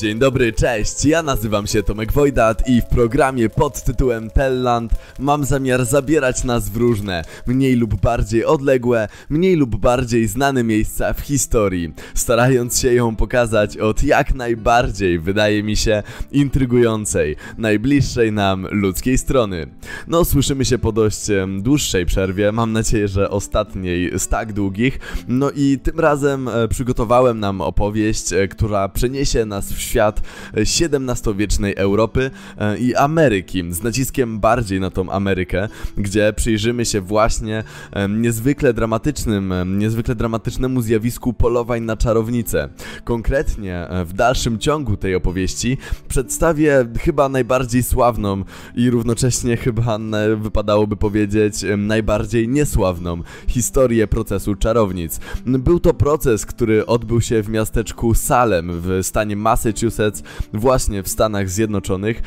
Dzień dobry, cześć, ja nazywam się Tomek Wojdat i w programie pod tytułem Telland mam zamiar zabierać nas w różne, mniej lub bardziej odległe, mniej lub bardziej znane miejsca w historii, starając się ją pokazać od jak najbardziej, wydaje mi się, intrygującej, najbliższej nam ludzkiej strony. No, słyszymy się po dość dłuższej przerwie, mam nadzieję, że ostatniej z tak długich, no i tym razem e, przygotowałem nam opowieść, e, która przeniesie nas w świat XVII-wiecznej Europy e, i Ameryki, z naciskiem bardziej na tą Amerykę, gdzie przyjrzymy się właśnie e, niezwykle dramatycznym, e, niezwykle dramatycznemu zjawisku polowań na czarownice. Konkretnie w dalszym ciągu tej opowieści przedstawię chyba najbardziej sławną i równocześnie chyba wypadałoby powiedzieć najbardziej niesławną historię procesu czarownic. Był to proces, który odbył się w miasteczku Salem w stanie Massachusetts, właśnie w Stanach Zjednoczonych.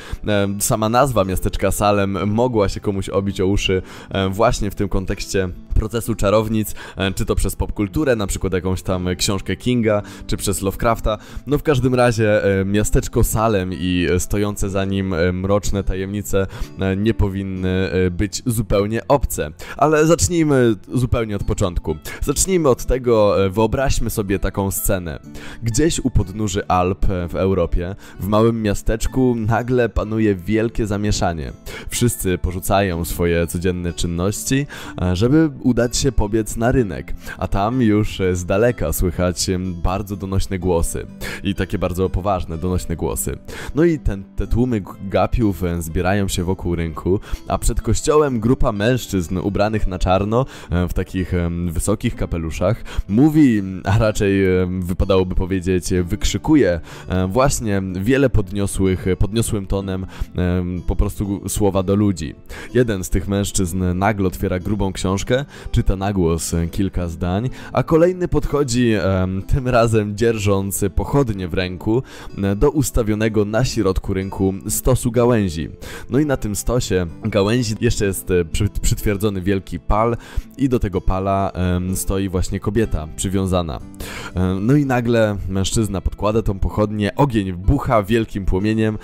Sama nazwa miasteczka Salem mogła się komuś obić o uszy właśnie w tym kontekście procesu czarownic, e, czy to przez popkulturę, na przykład jakąś tam książkę Kinga, czy przez Lovecrafta. No w każdym razie e, miasteczko Salem i e, stojące za nim mroczne tajemnice nie powinny być zupełnie obce. Ale zacznijmy zupełnie od początku. Zacznijmy od tego, wyobraźmy sobie taką scenę. Gdzieś u podnóży Alp w Europie, w małym miasteczku nagle panuje wielkie zamieszanie. Wszyscy porzucają swoje codzienne czynności, żeby udać się pobiec na rynek, a tam już e, z daleka słychać bardzo donośne głosy i takie bardzo poważne, donośne głosy. No i ten, te tłumy gapiów e, zbierają się wokół rynku, a przed kościołem grupa mężczyzn ubranych na czarno, e, w takich wysokich kapeluszach, mówi, a raczej wypadałoby powiedzieć, wykrzykuje właśnie wiele podniosłych, podniosłym tonem em, po prostu słowa do ludzi. Jeden z tych mężczyzn nagle otwiera grubą książkę, czyta na głos e, kilka zdań, a kolejny podchodzi, tym razem dzierżąc pochodnie w ręku, e, do ustawionego na środku rynku stosu gałęzi. No i na tym stosie gałęzi jeszcze jest e, przy, przytwierdzony wielki pal i do tego pala stoi właśnie kobieta przywiązana. No i nagle mężczyzna podkłada tą pochodnię, ogień bucha wielkim płomieniem,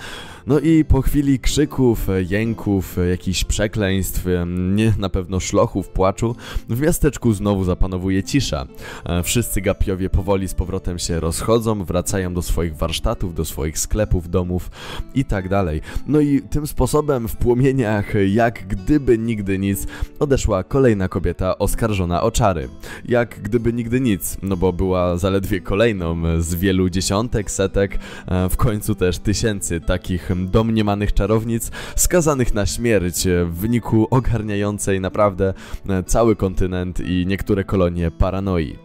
no i po chwili krzyków, jęków, jakichś przekleństw, nie na pewno szlochów, płaczu, w miasteczku znowu zapanowuje cisza. E, Wszyscy gapiowie powoli z powrotem się rozchodzą, wracają do swoich warsztatów, do swoich sklepów, domów i tak dalej. No i tym sposobem w płomieniach, jak gdyby nigdy nic, odeszła kolejna kobieta oskarżona o czary. Jak gdyby nigdy nic, no bo była zaledwie kolejną z wielu dziesiątek, setek, e, w końcu też tysięcy takich domniemanych czarownic skazanych na śmierć e, w wyniku ogarniającej naprawdę e, cały kontynent i niektóre kolonie paranoi.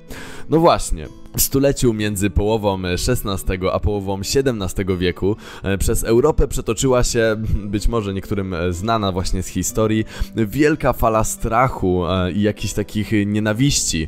No właśnie. Stuleciu między połową XVI a połową XVII wieku e, przez Europę przetoczyła się, być może niektórym e, znana właśnie z historii, wielka fala strachu e, i jakichś takich nienawiści,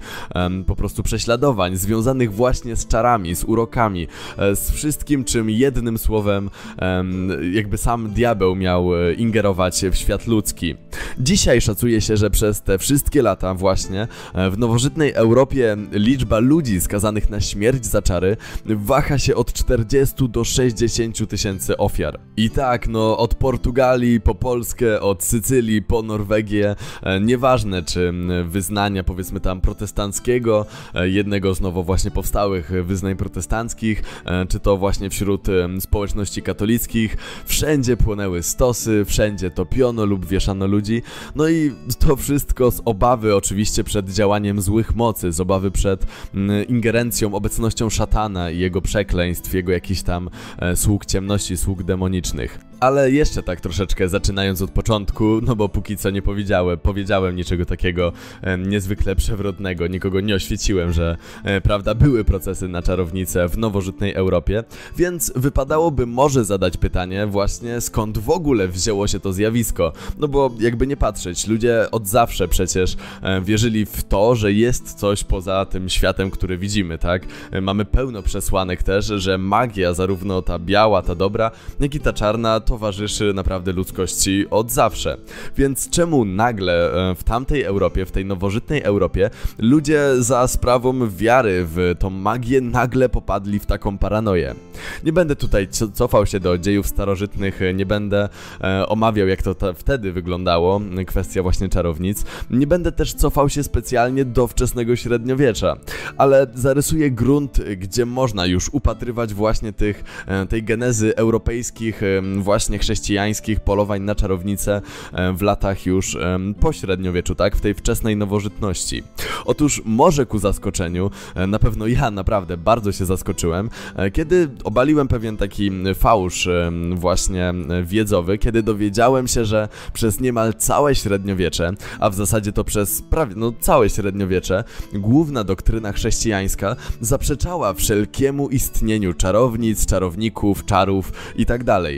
po prostu prześladowań związanych właśnie z czarami, z urokami, e, z wszystkim czym jednym słowem em, jakby sam diabeł miał e, ingerować w świat ludzki. Dzisiaj szacuje się, że przez te wszystkie lata właśnie e, w nowożytnej Europie liczba ludzi skazanych na śmierć za czary waha się od 40 do 60 tysięcy ofiar. I tak, no od Portugalii po Polskę, od Sycylii po Norwegię, e, nieważne czy wyznania powiedzmy tam protestanckiego, e, jednego z nowo właśnie powstałych wyznań protestanckich, e, czy to właśnie wśród społeczności katolickich, wszędzie płonęły stosy, wszędzie topiono lub wieszano ludzi, no i to wszystko z obawy oczywiście przed działaniem złych mocy, z obawy przed mm, ingerencją, obecnością szatana i jego przekleństw, jego jakichś tam e, sług ciemności, sług demonicznych. Ale jeszcze tak troszeczkę zaczynając od początku, no bo póki co nie powiedziałem, powiedziałem niczego takiego e, niezwykle przewrotnego, nikogo nie oświeciłem, że e, prawda, były procesy na czarownicę w nowożytnej Europie, więc wypadałoby może zadać pytanie właśnie skąd w ogóle wzięło się to zjawisko, no bo jakby nie patrzeć, ludzie od zawsze przecież e, wierzyli w to, że jest coś poza tym światem, który widzimy, tak? E, Mamy pełno przesłanek też, że magia, zarówno ta biała, ta dobra, jak i ta czarna, towarzyszy naprawdę ludzkości od zawsze. Więc czemu nagle e, w tamtej Europie, w tej nowożytnej Europie, ludzie za sprawą wiary w tą magię nagle popadli w taką paranoję? Nie będę tutaj cofał się do dziejów starożytnych, nie będę e, omawiał jak to wtedy wyglądało, kwestia właśnie czarownic. Nie będę też cofał się specjalnie do wczesnego średniowiecza, ale zarysuję grunt, gdzie można już upatrywać właśnie tych, e, tej genezy europejskich, e, właśnie chrześcijańskich polowań na czarownice e, w latach już po średniowieczu, tak? W tej wczesnej nowożytności. Otóż może ku zaskoczeniu, na pewno ja naprawdę bardzo się zaskoczyłem, kiedy obaliłem pewien taki fałsz właśnie wiedzowy, kiedy dowiedziałem się, że przez niemal całe średniowiecze, a w zasadzie to przez prawie no całe średniowiecze, główna doktryna chrześcijańska zaprzeczała wszelkiemu istnieniu czarownic, czarowników, czarów itd. Tak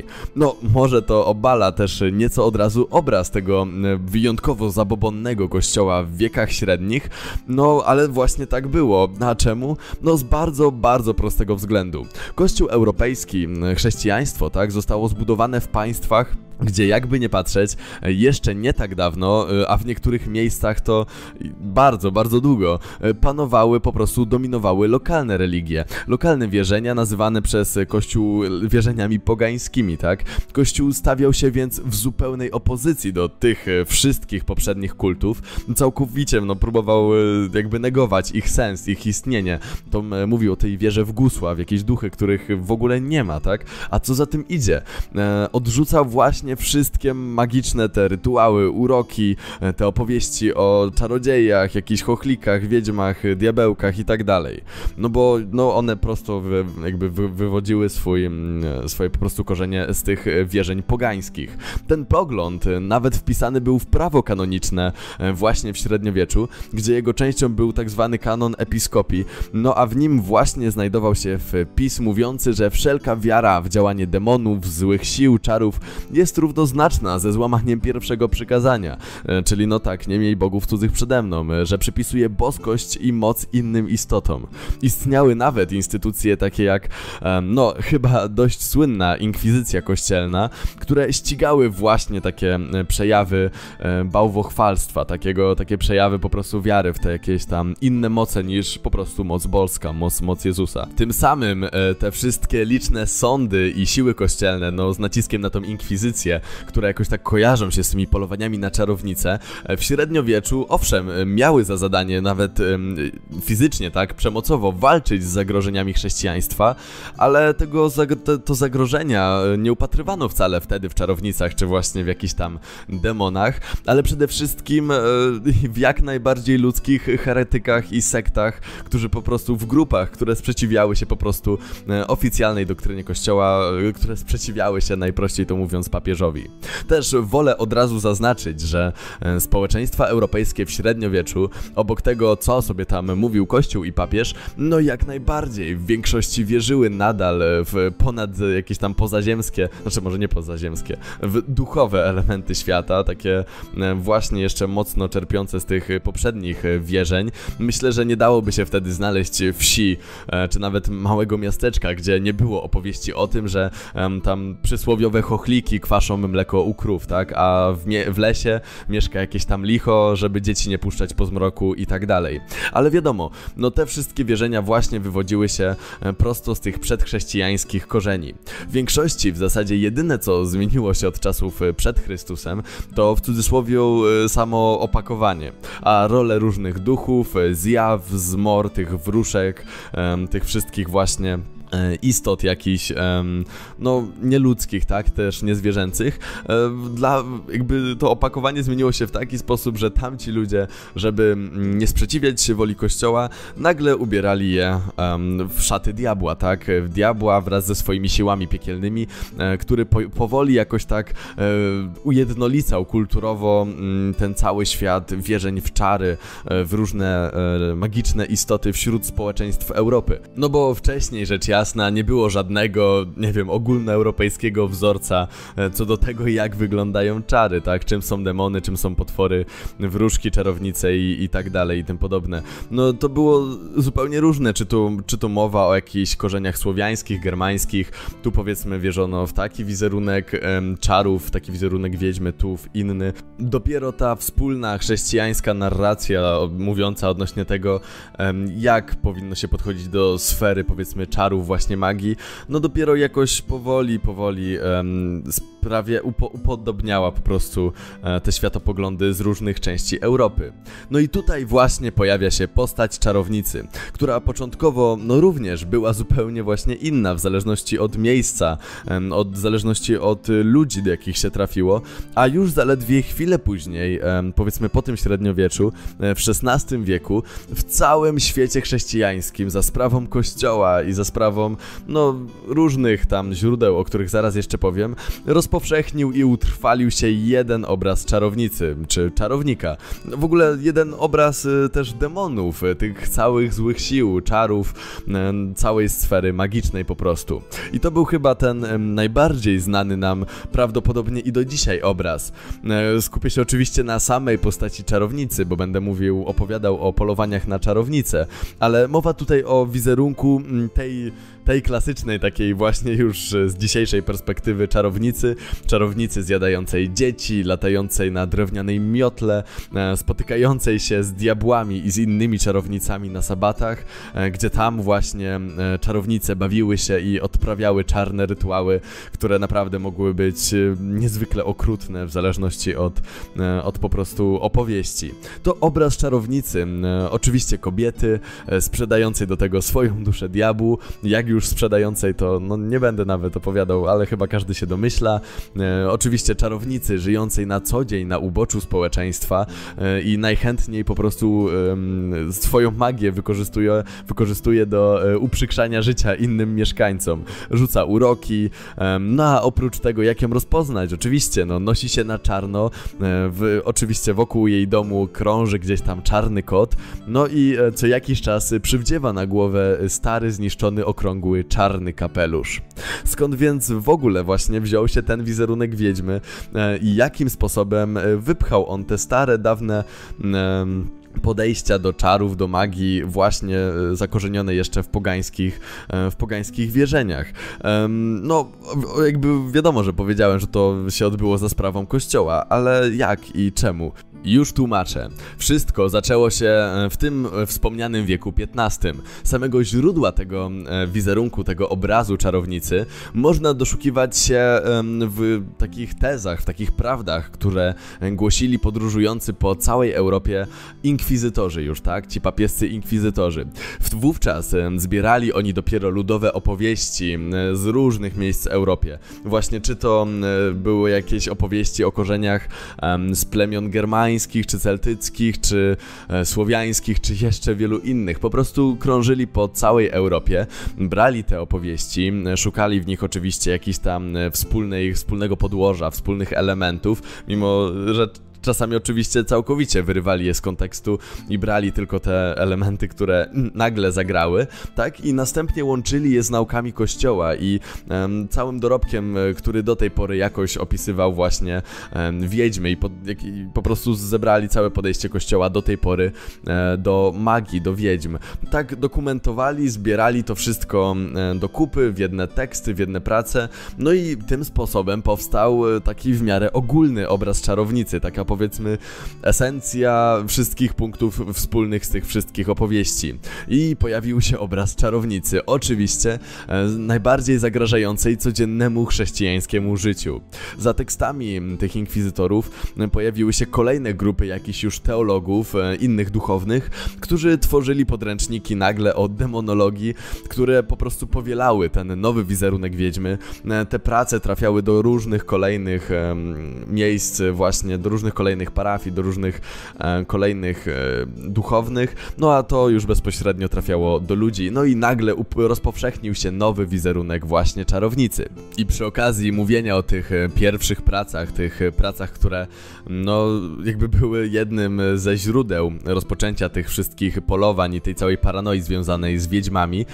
może to obala też nieco od razu obraz tego wyjątkowo zabobonnego kościoła w wiekach średnich, no ale właśnie tak było. A czemu? No z bardzo, bardzo prostego względu. Kościół europejski, chrześcijaństwo, tak, zostało zbudowane w państwach gdzie jakby nie patrzeć, jeszcze nie tak dawno, a w niektórych miejscach to bardzo, bardzo długo, panowały, po prostu dominowały lokalne religie. Lokalne wierzenia nazywane przez Kościół wierzeniami pogańskimi, tak? Kościół stawiał się więc w zupełnej opozycji do tych wszystkich poprzednich kultów. Całkowicie, no, próbował jakby negować ich sens, ich istnienie. To mówił o tej wierze w gusła, w jakieś duchy, których w ogóle nie ma, tak? A co za tym idzie? E, odrzucał właśnie właśnie wszystkie magiczne te rytuały, uroki, e, te opowieści o czarodziejach, jakichś chochlikach, wiedźmach, diabełkach i tak dalej. No bo no one prosto wy, jakby wy, wywodziły swój, mm, swoje po prostu korzenie z tych wierzeń pogańskich. Ten pogląd nawet wpisany był w prawo kanoniczne e, właśnie w średniowieczu, gdzie jego częścią był tak zwany kanon episkopii, no a w nim właśnie znajdował się wpis mówiący, że wszelka wiara w działanie demonów, złych sił, czarów jest równoznaczna ze złamaniem pierwszego przykazania, e, czyli no tak, nie miej bogów cudzych przede mną, e, że przypisuje boskość i moc innym istotom. Istniały nawet instytucje takie jak, no chyba dość słynna inkwizycja kościelna, które ścigały właśnie takie e, przejawy bałwochwalstwa, takiego, takie przejawy po prostu wiary w te jakieś tam inne moce niż po prostu moc bolska, moc, moc Jezusa. Tym samym te wszystkie liczne sądy i siły kościelne, no z naciskiem na tą inkwizycję, które jakoś tak kojarzą się z tymi polowaniami na czarownice, e, w średniowieczu, owszem, e, miały za zadanie nawet fizycznie, tak, przemocowo walczyć z zagrożeniami chrześcijaństwa, ale tego to zagrożenia e, nie upatrywano wcale wtedy w czarownicach, czy właśnie w jakichś tam demonach, ale przede wszystkim w jak najbardziej ludzkich heretykach i sektach, którzy po prostu w grupach, które sprzeciwiały się po prostu oficjalnej doktrynie kościoła, które sprzeciwiały się najprościej to mówiąc papieżowi też wolę od razu zaznaczyć, że e, społeczeństwa europejskie w średniowieczu, obok tego co sobie tam mówił Kościół i papież, no jak najbardziej w większości wierzyły nadal w ponad jakieś tam pozaziemskie, znaczy może nie pozaziemskie, w duchowe elementy świata, takie e, właśnie jeszcze mocno czerpiące z tych poprzednich wierzeń. Myślę, że nie dałoby się wtedy znaleźć wsi, e, czy nawet małego miasteczka, gdzie nie było opowieści o tym, że tam przysłowiowe chochliki kwaszą paszą mleko u krów, tak? A w, w lesie mieszka jakieś tam licho, żeby dzieci nie puszczać po zmroku i tak dalej. Ale wiadomo, no te wszystkie wierzenia właśnie wywodziły się e, prosto z tych przedchrześcijańskich korzeni. W większości w zasadzie jedyne co zmieniło się od czasów e, przed Chrystusem, to w cudzysłowie e, samo opakowanie, a role różnych duchów, zjaw, zmor, tych wróżek, tych wszystkich właśnie istot jakichś, no nieludzkich, tak, też niezwierzęcych, e, dla, jakby to opakowanie zmieniło się w taki sposób, że tamci ludzie, żeby nie sprzeciwiać się woli kościoła, nagle ubierali je w szaty diabła, tak, diabła wraz ze swoimi siłami piekielnymi, e, który po, powoli jakoś tak ujednolicał kulturowo ten cały świat wierzeń w czary, w różne magiczne istoty wśród społeczeństw Europy. No bo wcześniej rzecz jasna, jasna, nie było żadnego, nie wiem, ogólnoeuropejskiego wzorca e, co do tego, jak wyglądają czary, tak? Czym są demony, czym są potwory, wróżki, czarownice i, i tak dalej i tym podobne. No to było zupełnie różne, czy tu, czy tu mowa o jakichś korzeniach słowiańskich, germańskich, tu powiedzmy wierzono w taki wizerunek em, czarów, taki wizerunek wiedźmy, tu w inny. Dopiero ta wspólna chrześcijańska narracja mówiąca odnośnie tego, em, jak powinno się podchodzić do sfery, powiedzmy, czarów, właśnie magii, no dopiero jakoś powoli, powoli em, prawie upo upodobniała po prostu e, te światopoglądy z różnych części Europy. No i tutaj właśnie pojawia się postać czarownicy, która początkowo no również była zupełnie właśnie inna w zależności od miejsca, em, od zależności od ludzi, do jakich się trafiło, a już zaledwie chwilę później, em, powiedzmy po tym średniowieczu, e, w XVI wieku, w całym świecie chrześcijańskim za sprawą kościoła i za sprawą no różnych tam źródeł, o których zaraz jeszcze powiem, rozpowszechnił i utrwalił się jeden obraz czarownicy, czy czarownika. W ogóle jeden obraz y, też demonów, y, tych całych złych sił, czarów, y, całej sfery magicznej po prostu. I to był chyba ten najbardziej znany nam prawdopodobnie i do dzisiaj obraz. Skupię się oczywiście na samej postaci czarownicy, bo będę mówił, opowiadał o polowaniach na czarownicę, ale mowa tutaj o wizerunku mm, tej tej klasycznej, takiej właśnie już e, z dzisiejszej perspektywy czarownicy, czarownicy zjadającej dzieci, latającej na drewnianej miotle, e, spotykającej się z diabłami i z innymi czarownicami na sabatach, e, gdzie tam właśnie czarownice bawiły się i odprawiały czarne rytuały, które naprawdę mogły być niezwykle okrutne w zależności od, od po prostu opowieści. To obraz czarownicy, oczywiście kobiety, sprzedającej do tego swoją duszę diabłu, jak już sprzedającej to no nie będę nawet opowiadał, ale chyba każdy się domyśla. E, oczywiście czarownicy żyjącej na co dzień na uboczu społeczeństwa e, i najchętniej po prostu em, swoją magię wykorzystuje, wykorzystuje do e, uprzykrzania życia innym mieszkańcom. Rzuca uroki, no a oprócz tego jak ją rozpoznać? Oczywiście, no nosi się na czarno, e, w, oczywiście wokół jej domu krąży gdzieś tam czarny kot, no i e, co jakiś czas e, przywdziewa na głowę stary, zniszczony, okrągły, czarny kapelusz. Skąd więc w ogóle właśnie wziął się ten wizerunek wiedźmy e, i jakim sposobem e, wypchał on te stare, dawne... podejścia do czarów, do magii właśnie e, zakorzenione jeszcze w pogańskich, w pogańskich wierzeniach. No, jakby wiadomo, że powiedziałem, że to się odbyło za sprawą kościoła, ale jak i czemu? Już tłumaczę. Wszystko zaczęło się e, w tym e, wspomnianym wieku XV. Samego źródła tego e, wizerunku, tego obrazu czarownicy można doszukiwać się w takich tezach, w takich prawdach, które głosili podróżujący po całej Europie inkwizytorzy już, tak? Ci papiescy inkwizytorzy. Wówczas zbierali oni dopiero ludowe opowieści z różnych miejsc w Europie. Właśnie czy to były jakieś opowieści o korzeniach z plemion germańskich, czy celtyckich, czy e, słowiańskich, czy jeszcze wielu innych. Po prostu krążyli po całej Europie, brali te opowieści, m, szukali w nich oczywiście jakichś tam e, wspólnej, wspólnego podłoża, wspólnych elementów, mimo że Czasami oczywiście całkowicie wyrywali je z kontekstu i brali tylko te elementy, które nagle zagrały, tak? I następnie łączyli je z naukami kościoła i em, całym dorobkiem, e, który do tej pory jakoś opisywał właśnie em, wiedźmy i po, i po prostu zebrali całe podejście kościoła do tej pory e, do magii, do wiedźm. Tak dokumentowali, zbierali to wszystko e, do kupy, w jedne teksty, w jedne prace, no i tym sposobem powstał e, taki w miarę ogólny obraz czarownicy, taka powiedzmy esencja wszystkich punktów wspólnych z tych wszystkich opowieści. I pojawił się obraz czarownicy, oczywiście e, najbardziej zagrażającej codziennemu chrześcijańskiemu życiu. Za tekstami tych inkwizytorów m, pojawiły się kolejne grupy jakichś już teologów, e, innych duchownych, którzy tworzyli podręczniki nagle o demonologii, które po prostu powielały ten nowy wizerunek wiedźmy. E, Te prace trafiały do różnych kolejnych miejsc, właśnie do różnych kolejnych parafii, do różnych e, kolejnych e, duchownych, no a to już bezpośrednio trafiało do ludzi, no i nagle rozpowszechnił się nowy wizerunek właśnie czarownicy. I przy okazji mówienia o tych e, pierwszych pracach, tych pracach, które no jakby były jednym ze źródeł rozpoczęcia tych wszystkich polowań i tej całej paranoi związanej z wiedźmami,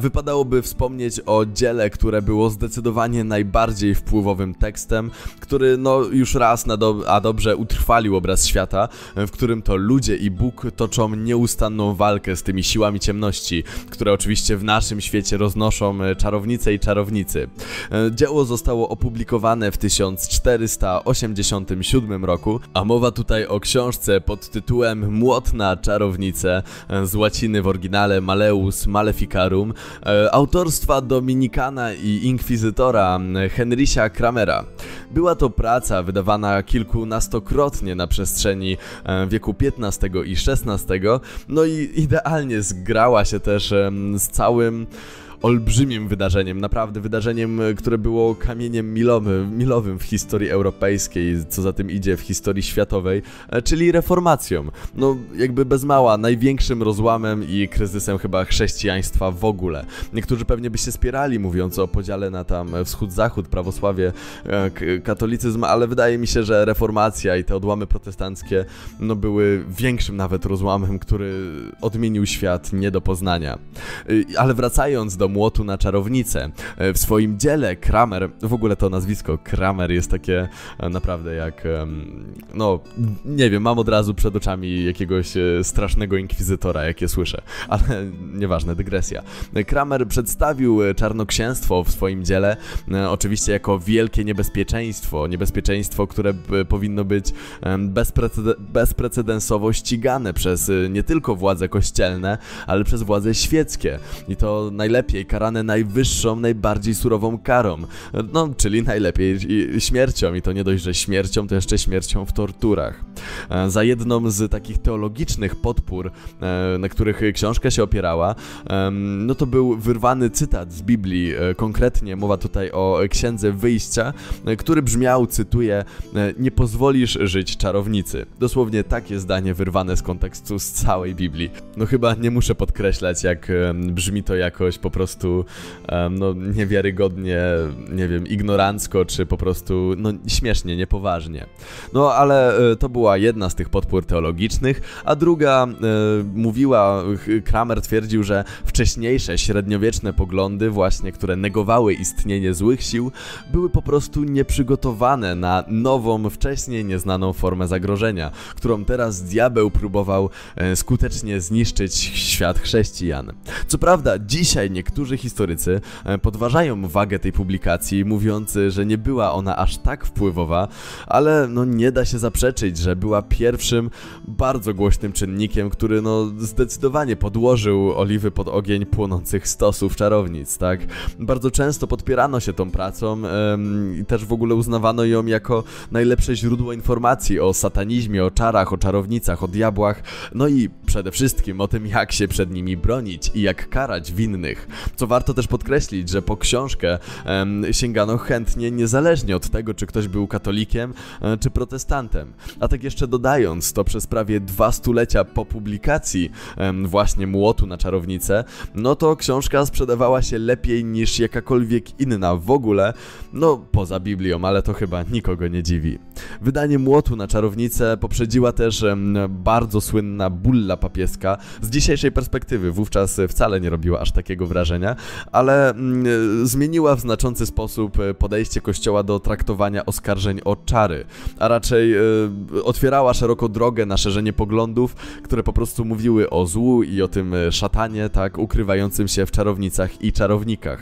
wypadałoby wspomnieć o dziele, które było zdecydowanie najbardziej wpływowym tekstem, który no już raz na do a dobrze utrwalił obraz świata, w którym to ludzie i Bóg toczą nieustanną walkę z tymi siłami ciemności, które oczywiście w naszym świecie roznoszą czarownice i czarownicy. Dzieło zostało opublikowane w 1487 roku, a mowa tutaj o książce pod tytułem Młot na czarownicę, z łaciny w oryginale Maleus Maleficarum, e, autorstwa Dominikana i inkwizytora Henrysia Kramera. Była to praca wydawana kilkunastokrotnie na przestrzeni e, wieku XV i XVI, no i idealnie zgrała się też z całym olbrzymim wydarzeniem, naprawdę wydarzeniem, e, które było kamieniem milowym, milowym w historii europejskiej, co za tym idzie w historii światowej, e, czyli reformacją. No, jakby bez mała, największym rozłamem i kryzysem chyba chrześcijaństwa w ogóle. Niektórzy pewnie by się spierali, mówiąc o podziale na tam wschód-zachód, prawosławie, e, katolicyzm, ale wydaje mi się, że reformacja i te odłamy protestanckie, no, były większym nawet rozłamem, który odmienił świat nie do poznania. Ale wracając do młotu na czarownicę. E, w swoim dziele Kramer, w ogóle to nazwisko Kramer jest takie e, naprawdę jak, no nie wiem, mam od razu przed oczami jakiegoś e, strasznego inkwizytora, jakie słyszę, ale nieważne, dygresja. Kramer przedstawił czarnoksięstwo w swoim dziele, oczywiście jako wielkie niebezpieczeństwo, niebezpieczeństwo, które powinno być bezprecedensowo ścigane przez nie tylko władze kościelne, ale przez władze świeckie. I to najlepiej karane najwyższą, najbardziej surową karą. No, czyli najlepiej śmiercią i to nie dość, że śmiercią, to jeszcze śmiercią w torturach. E, za jedną z takich teologicznych podpór, e, na których książka się opierała, no to był wyrwany cytat z Biblii, e, konkretnie mowa tutaj o Księdze Wyjścia, który brzmiał, cytuję, nie pozwolisz żyć czarownicy. Dosłownie takie zdanie wyrwane z kontekstu z całej Biblii. No chyba nie muszę podkreślać, jak brzmi to jakoś po prostu prostu no, niewiarygodnie, nie wiem, ignorancko, czy po prostu no, śmiesznie, niepoważnie. No ale e, to była jedna z tych podpór teologicznych, a druga e, mówiła, Kramer twierdził, że wcześniejsze średniowieczne poglądy właśnie, które negowały istnienie złych sił, były po prostu nieprzygotowane na nową, wcześniej nieznaną formę zagrożenia, którą teraz diabeł próbował e, skutecznie zniszczyć świat chrześcijan. Co prawda, dzisiaj niektórzy niektórzy historycy e, podważają wagę tej publikacji, mówiąc, że nie była ona aż tak wpływowa, ale no nie da się zaprzeczyć, że była pierwszym bardzo głośnym czynnikiem, który no zdecydowanie podłożył oliwy pod ogień płonących stosów czarownic, tak? Bardzo często podpierano się tą pracą i też w ogóle uznawano ją jako najlepsze źródło informacji o satanizmie, o czarach, o czarownicach, o diabłach, no i przede wszystkim o tym, jak się przed nimi bronić i jak karać winnych. Co warto też podkreślić, że po książkę sięgano chętnie, niezależnie od tego, czy ktoś był katolikiem, e, czy protestantem. A tak jeszcze dodając, to przez prawie dwa stulecia po publikacji właśnie Młotu na czarownicę, no to książka sprzedawała się lepiej niż jakakolwiek inna w ogóle, no poza Biblią, ale to chyba nikogo nie dziwi. Wydanie Młotu na czarownicę poprzedziła też bardzo słynna bulla papieska. Z dzisiejszej perspektywy wówczas wcale nie robiła aż takiego wrażenia, ale mm, zmieniła w znaczący sposób e, podejście Kościoła do traktowania oskarżeń o czary, a raczej e, otwierała szeroko drogę na szerzenie poglądów, które po prostu mówiły o złu i o tym e, szatanie, tak, ukrywającym się w czarownicach i czarownikach.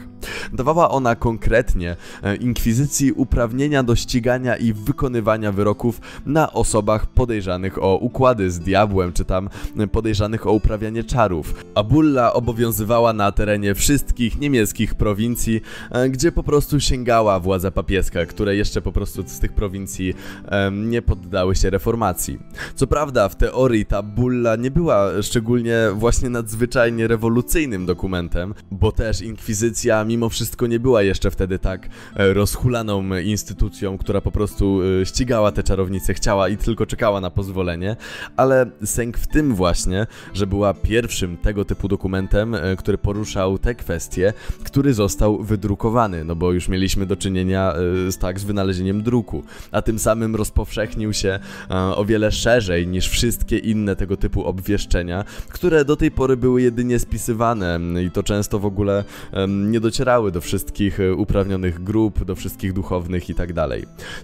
Dawała ona konkretnie inkwizycji uprawnienia do ścigania i wykonywania wyroków na osobach podejrzanych o układy z diabłem, czy tam podejrzanych o uprawianie czarów. A bulla obowiązywała na terenie wszystkich niemieckich prowincji, e, gdzie po prostu sięgała władza papieska, które jeszcze po prostu z tych prowincji nie poddały się reformacji. Co prawda, w teorii ta bulla nie była szczególnie właśnie nadzwyczajnie rewolucyjnym dokumentem, bo też inkwizycja mimo wszystko nie była jeszcze wtedy tak e, rozhulaną instytucją, która po prostu e, ścigała te czarownice, chciała i tylko czekała na pozwolenie, ale sęk w tym właśnie, że była pierwszym tego typu dokumentem, e, który poruszał te kwestie, który został wydrukowany, no bo już mieliśmy do czynienia z tak z wynalezieniem druku, a tym samym rozpowszechnił się o wiele szerzej niż wszystkie inne tego typu obwieszczenia, które do tej pory były jedynie spisywane i to często w ogóle nie docierały do wszystkich e, uprawnionych grup, do wszystkich duchownych i tak.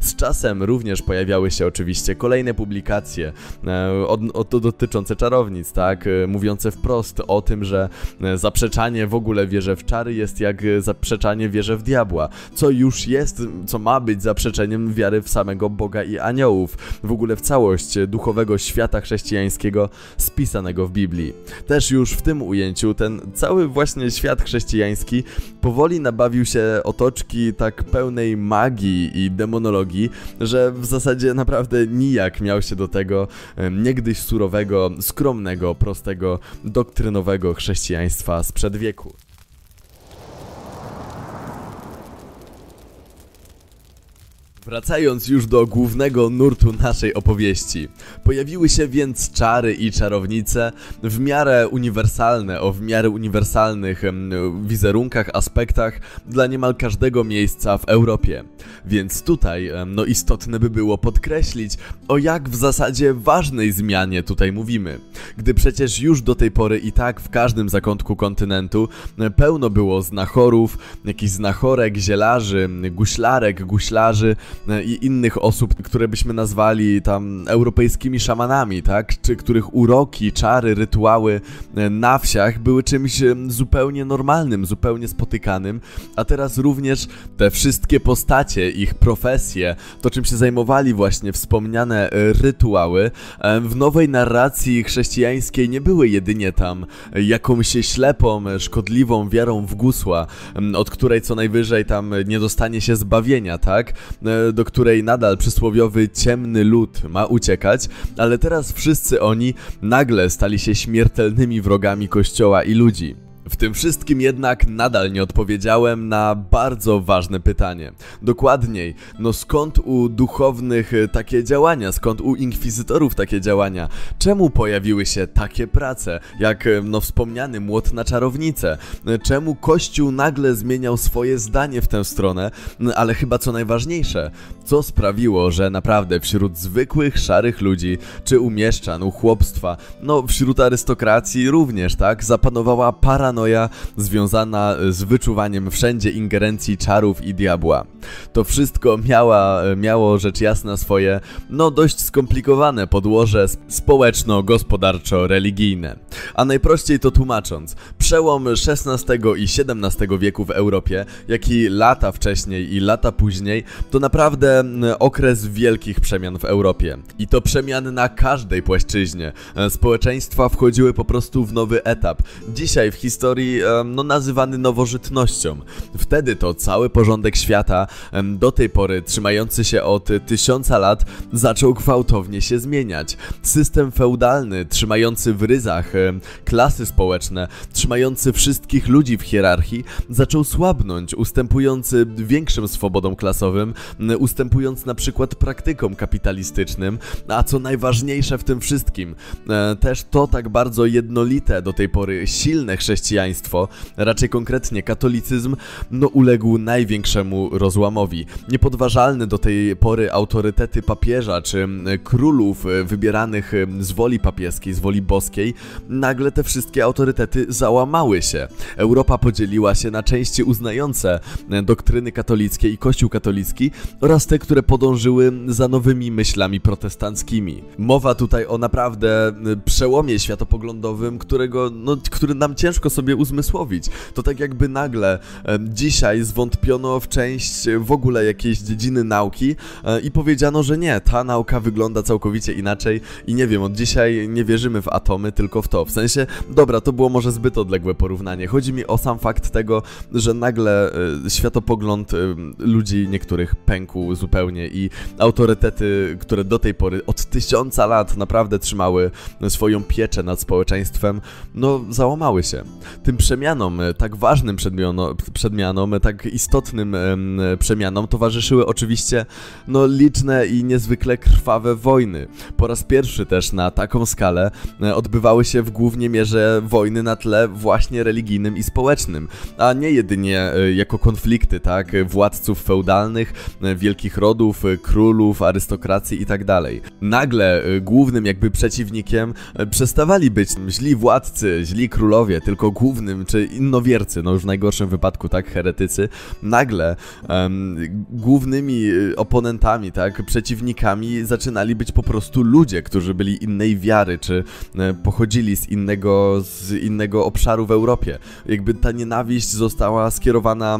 Z czasem również pojawiały się oczywiście kolejne publikacje e, od, od, dotyczące czarownic, tak, e, mówiące wprost o tym, że zaprzeczanie w ogóle wierze w czary jest jak zaprzeczanie wierze w diabła, co już jest, co ma być zaprzeczeniem wiary w samego Boga i aniołów, w ogóle w całość duchowego świata chrześcijańskiego spisanego w Biblii. Też już w tym ujęciu ten cały właśnie świat chrześcijański powoli nabawił się otoczki tak pełnej magii i demonologii, że w zasadzie naprawdę nijak miał się do tego niegdyś surowego, skromnego, prostego, doktrynowego chrześcijaństwa sprzed wieku. Wracając już do głównego nurtu naszej opowieści. Pojawiły się więc czary i czarownice w miarę uniwersalne, o w miarę uniwersalnych wizerunkach, aspektach dla niemal każdego miejsca w Europie. Więc tutaj, no istotne by było podkreślić, o jak w zasadzie ważnej zmianie tutaj mówimy. Gdy przecież już do tej pory i tak w każdym zakątku kontynentu pełno było znachorów, jakichś znachorek, zielarzy, guślarek, guślarzy, i innych osób, które byśmy nazwali tam europejskimi szamanami, tak? Czy których uroki, czary, rytuały e, na wsiach były czymś e, zupełnie normalnym, zupełnie spotykanym, a teraz również te wszystkie postacie, ich profesje, to czym się zajmowali właśnie wspomniane rytuały, w nowej narracji chrześcijańskiej nie były jedynie tam jakąś ślepą, szkodliwą wiarą w gusła, od której co najwyżej tam nie dostanie się zbawienia, tak? Do której nadal przysłowiowy ciemny lud ma uciekać, ale teraz wszyscy oni nagle stali się śmiertelnymi wrogami kościoła i ludzi. W tym wszystkim jednak nadal nie odpowiedziałem na bardzo ważne pytanie. Dokładniej, no skąd u duchownych e, takie działania, skąd u inkwizytorów takie działania? Czemu pojawiły się takie prace, jak e, no wspomniany młot na czarownicę? E, czemu Kościół nagle zmieniał swoje zdanie w tę stronę? Ale chyba co najważniejsze, co sprawiło, że naprawdę wśród zwykłych, szarych ludzi, czy u mieszczan, u chłopstwa, no wśród arystokracji również, tak, zapanowała paranoja związana z wyczuwaniem wszędzie ingerencji czarów i diabła. To wszystko miała, miało rzecz jasna swoje, no dość skomplikowane podłoże społeczno-gospodarczo-religijne. A najprościej to tłumacząc, przełom XVI i XVII wieku w Europie, jak i lata wcześniej i lata później, to naprawdę okres wielkich przemian w Europie. I to przemiany na każdej płaszczyźnie. Społeczeństwa wchodziły po prostu w nowy etap. Dzisiaj w historii historii no, nazywany nowożytnością. Wtedy to cały porządek świata, do tej pory trzymający się od tysiąca lat, zaczął gwałtownie się zmieniać. System feudalny, trzymający w ryzach klasy społeczne, trzymający wszystkich ludzi w hierarchii, zaczął słabnąć, ustępujący większym swobodom klasowym, ustępując na przykład praktykom kapitalistycznym, a co najważniejsze w tym wszystkim, e, też to tak bardzo jednolite do tej pory silne chrześcijaństwo, raczej konkretnie katolicyzm, no uległ największemu rozłamowi. Niepodważalne do tej pory autorytety papieża czy królów e, wybieranych z woli papieskiej, z woli boskiej, nagle te wszystkie autorytety załamały się. Europa podzieliła się na części uznające e, doktryny katolickie i Kościół katolicki oraz te, które podążyły za nowymi myślami protestanckimi. Mowa tutaj o naprawdę e, przełomie światopoglądowym, którego, no, który nam ciężko sobie uzmysłowić. To tak jakby nagle dzisiaj zwątpiono w część w ogóle jakiejś dziedziny nauki e, i powiedziano, że nie, ta nauka wygląda całkowicie inaczej i nie wiem, od dzisiaj nie wierzymy w atomy, tylko w to. W sensie, dobra, to było może zbyt odległe porównanie. Chodzi mi o sam fakt tego, że nagle e, światopogląd ludzi niektórych pękł zupełnie i autorytety, które do tej pory od tysiąca lat naprawdę trzymały swoją pieczę nad społeczeństwem, no załamały się. Tym przemianom, e, tak ważnym przemianom, tak istotnym przemianom towarzyszyły oczywiście no liczne i niezwykle krwawe wojny. Po raz pierwszy też na taką skalę odbywały się w głównie mierze wojny na tle właśnie religijnym i społecznym, a nie jedynie jako konflikty, tak, władców feudalnych, wielkich rodów, królów, arystokracji itd. Tak Nagle y, głównym jakby przeciwnikiem y, przestawali być źli władcy, źli królowie, tylko głównym, czy innowiercy, no już w najgorszym wypadku, tak, heretycy. Nagle um, głównymi y, oponentami, tak, przeciwnikami zaczynali być po prostu ludzie, którzy byli innej wiary, czy pochodzili z innego, z innego obszaru w Europie. Jakby ta nienawiść została skierowana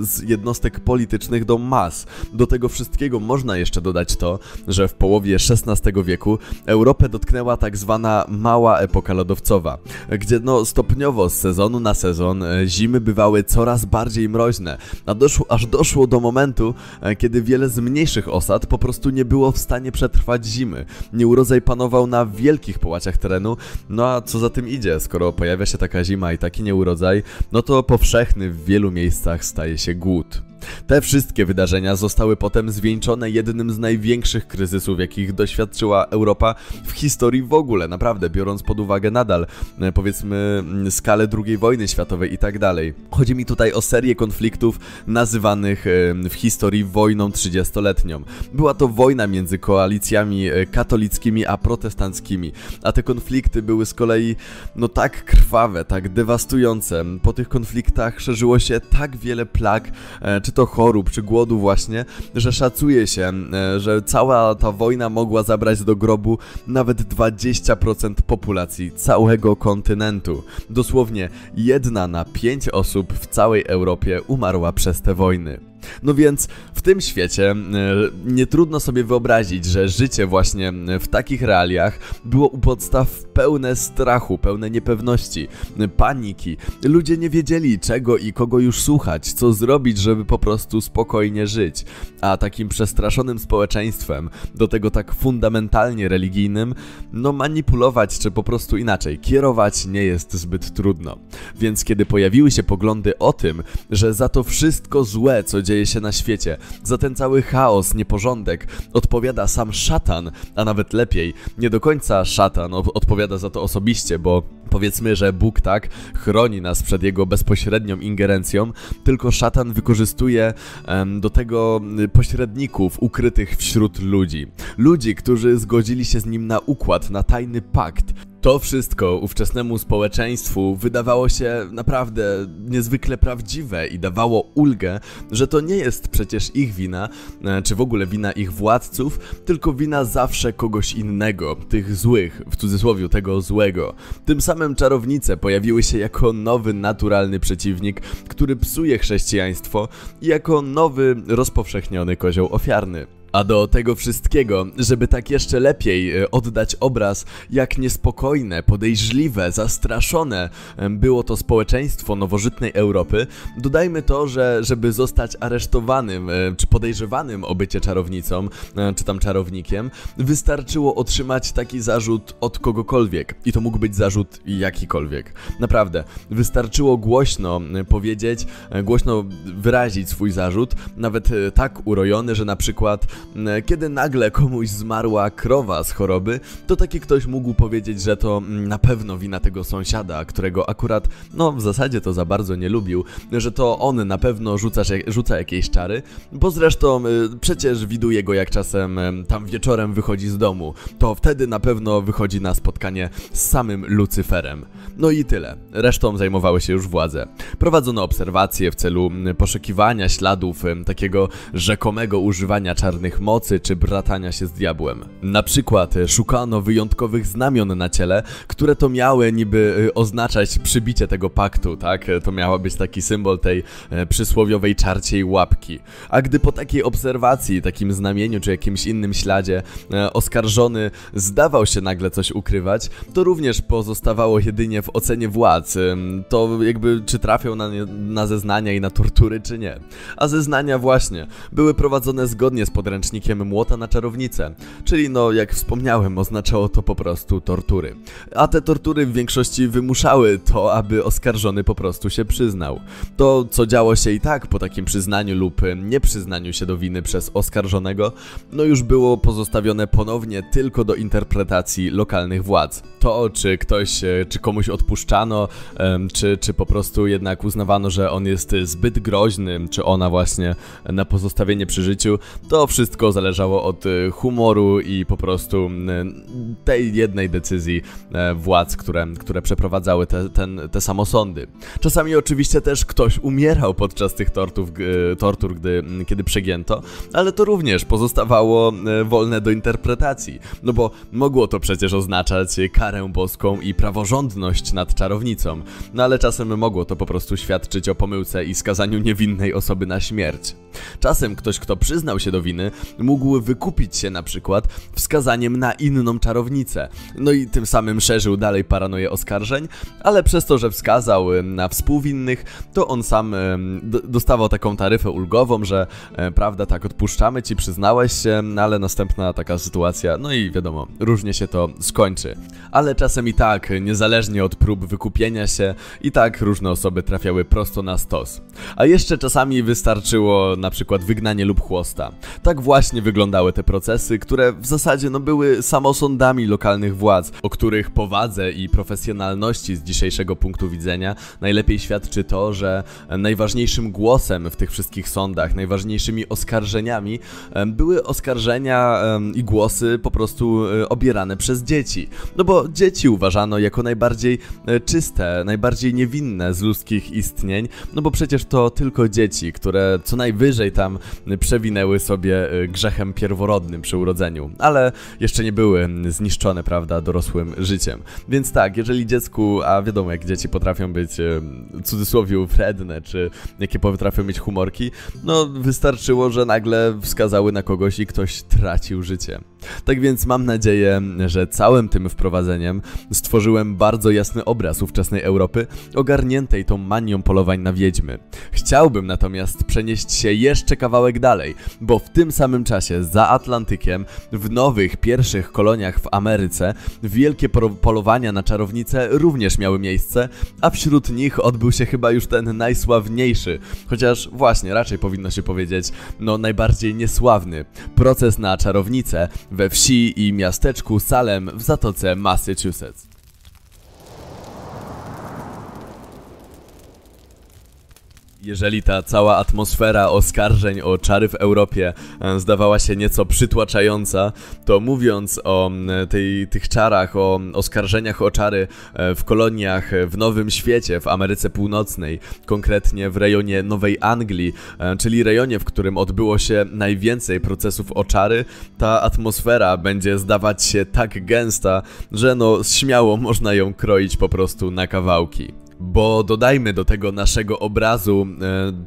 z jednostek politycznych do mas. Do tego wszystkiego można jeszcze dodać to, że w połowie XVI wieku Europę dotknęła tak zwana mała epoka lodowcowa, gdzie no stopniowo z sezonu na sezon e, zimy bywały coraz bardziej mroźne, a doszło, aż doszło do momentu, e, kiedy wiele z mniejszych osad po prostu nie było w stanie przetrwać zimy. Nieurodzaj panował na wielkich połaciach terenu, no a co za tym idzie, skoro pojawia się taka zima i taki nieurodzaj, no to powszechny w wielu miejscach staje się głód. Te wszystkie wydarzenia zostały potem zwieńczone jednym z największych kryzysów, jakich doświadczyła Europa w historii w ogóle, naprawdę, biorąc pod uwagę nadal, e, powiedzmy, skalę II wojny światowej i tak dalej. Chodzi mi tutaj o serię konfliktów nazywanych e, w historii wojną trzydziestoletnią. Była to wojna między koalicjami e, katolickimi a protestanckimi, a te konflikty były z kolei no tak krwawe, tak dewastujące. Po tych konfliktach szerzyło się tak wiele plag, czy czy to chorób, czy głodu właśnie, że szacuje się, e, że cała ta wojna mogła zabrać do grobu nawet 20% populacji całego kontynentu. Dosłownie jedna na pięć osób w całej Europie umarła przez te wojny. No więc w tym świecie e, nie trudno sobie wyobrazić, że życie właśnie w takich realiach było u podstaw pełne strachu, pełne niepewności, paniki. Ludzie nie wiedzieli czego i kogo już słuchać, co zrobić, żeby po prostu spokojnie żyć. A takim przestraszonym społeczeństwem, do tego tak fundamentalnie religijnym, no manipulować czy po prostu inaczej, kierować nie jest zbyt trudno. Więc kiedy pojawiły się poglądy o tym, że za to wszystko złe, co dzieje się na świecie, za ten cały chaos, nieporządek odpowiada sam szatan, a nawet lepiej, nie do końca szatan odpowiada za to osobiście, bo Powiedzmy, że Bóg tak chroni nas przed jego bezpośrednią ingerencją, tylko szatan wykorzystuje em, do tego pośredników ukrytych wśród ludzi. Ludzi, którzy zgodzili się z nim na układ, na tajny pakt. To wszystko ówczesnemu społeczeństwu wydawało się naprawdę niezwykle prawdziwe i dawało ulgę, że to nie jest przecież ich wina, e, czy w ogóle wina ich władców, tylko wina zawsze kogoś innego, tych złych, w cudzysłowie tego złego. Tym samym czarownice pojawiły się jako nowy naturalny przeciwnik, który psuje chrześcijaństwo i jako nowy rozpowszechniony kozioł ofiarny. A do tego wszystkiego, żeby tak jeszcze lepiej e, oddać obraz, jak niespokojne, podejrzliwe, zastraszone było to społeczeństwo nowożytnej Europy, dodajmy to, że żeby zostać aresztowanym e, czy podejrzewanym o bycie czarownicą, e, czy tam czarownikiem, wystarczyło otrzymać taki zarzut od kogokolwiek. I to mógł być zarzut jakikolwiek. Naprawdę, wystarczyło głośno powiedzieć, głośno wyrazić swój zarzut, nawet tak urojony, że na przykład E, kiedy nagle komuś zmarła krowa z choroby, to taki ktoś mógł powiedzieć, że to mm, na pewno wina tego sąsiada, którego akurat, no w zasadzie to za bardzo nie lubił, że to on na pewno rzuca, rzuca jakieś czary, bo zresztą e, przecież widuje go jak czasem tam wieczorem wychodzi z domu, to wtedy na pewno wychodzi na spotkanie z samym Lucyferem. No i tyle. Resztą zajmowały się już władze. Prowadzono obserwacje w celu poszukiwania śladów takiego rzekomego używania czarnych mocy czy bratania się z diabłem. Na przykład e, szukano wyjątkowych znamion na ciele, które to miały niby e, oznaczać przybicie tego paktu, tak? E, To miała być taki symbol tej przysłowiowej czarciej łapki. A gdy po takiej obserwacji, takim znamieniu czy jakimś innym śladzie oskarżony zdawał się nagle coś ukrywać, to również pozostawało jedynie w ocenie władz. To jakby czy trafią na, na zeznania i na tortury, czy nie. A zeznania właśnie były prowadzone zgodnie z podręcznikiem Młota na czarownicę, czyli no jak wspomniałem oznaczało to po prostu tortury. A te tortury w większości wymuszały to, aby oskarżony po prostu się przyznał. To, co działo się i tak po takim przyznaniu lub nieprzyznaniu się do winy przez oskarżonego, no już było pozostawione ponownie tylko do interpretacji lokalnych władz. To, czy ktoś, e, czy komuś odpuszczano, czy, czy po prostu jednak uznawano, że on jest zbyt groźny, czy ona właśnie na pozostawienie przy życiu, to wszystko zależało od e, humoru i po prostu tej jednej decyzji e, władz, które, które przeprowadzały te, ten, te samosądy. Czasami oczywiście też ktoś umierał podczas tych tortów, e, tortur, gdy, kiedy przegięto, ale to również pozostawało wolne do interpretacji, no bo mogło to przecież oznaczać karę boską i praworządność nad czarownicą, no ale czasem mogło to po prostu świadczyć o pomyłce i skazaniu niewinnej osoby na śmierć. Czasem ktoś, kto przyznał się do winy, mógł wykupić się na przykład wskazaniem na inną czarownicę, no i tym samym szerzył dalej paranoję oskarżeń, ale przez to, że wskazał em, na współwinnych, to on sam d- dostawał taką taryfę ulgową, że e, prawda, tak, odpuszczamy ci, przyznałeś się, ale następna taka sytuacja, no i wiadomo, różnie się to skończy. Ale czasem i tak, niezależnie od prób wykupienia się, i tak różne osoby trafiały prosto na stos. A jeszcze czasami wystarczyło na przykład wygnanie lub chłosta. Tak właśnie wyglądały te procesy, które w zasadzie no, były samosądami lokalnych władz, o których powadze i profesjonalności z dzisiejszego punktu widzenia najlepiej świadczy to, że najważniejszym głosem w tych wszystkich sądach, najważniejszymi oskarżeniami były oskarżenia i głosy po prostu e, obierane przez dzieci. No bo dzieci uważano jako najbardziej e, czyste, najbardziej niewinne z ludzkich istnień, no bo przecież to tylko dzieci, które co najwyżej tam e, przewinęły sobie grzechem pierworodnym przy urodzeniu, ale jeszcze nie były zniszczone, prawda, dorosłym życiem. Więc tak, jeżeli dziecku, a wiadomo jak dzieci potrafią być w cudzysłowie wredne, czy jakie potrafią mieć humorki, no wystarczyło, że nagle wskazały na kogoś i ktoś tracił życie. Tak więc mam nadzieję, że całym tym wprowadzeniem stworzyłem bardzo jasny obraz ówczesnej Europy, ogarniętej tą manią polowań na wiedźmy. Chciałbym natomiast przenieść się jeszcze kawałek dalej, bo w tym samym czasie za Atlantykiem, w nowych pierwszych koloniach w Ameryce, wielkie polowania na czarownice również miały miejsce, a wśród nich odbył się chyba już ten najsławniejszy, chociaż właśnie raczej powinno się powiedzieć, no najbardziej niesławny, proces na czarownicę we wsi i miasteczku Salem w zatoce Massachusetts. Jeżeli ta cała atmosfera oskarżeń o czary w Europie e, zdawała się nieco przytłaczająca, to mówiąc o tej, tych czarach, o oskarżeniach o czary e, w koloniach e, w Nowym Świecie, w Ameryce Północnej, konkretnie w rejonie Nowej Anglii, czyli rejonie, w którym odbyło się najwięcej procesów o czary, ta atmosfera będzie zdawać się tak gęsta, że no śmiało można ją kroić po prostu na kawałki. Bo dodajmy do tego naszego obrazu,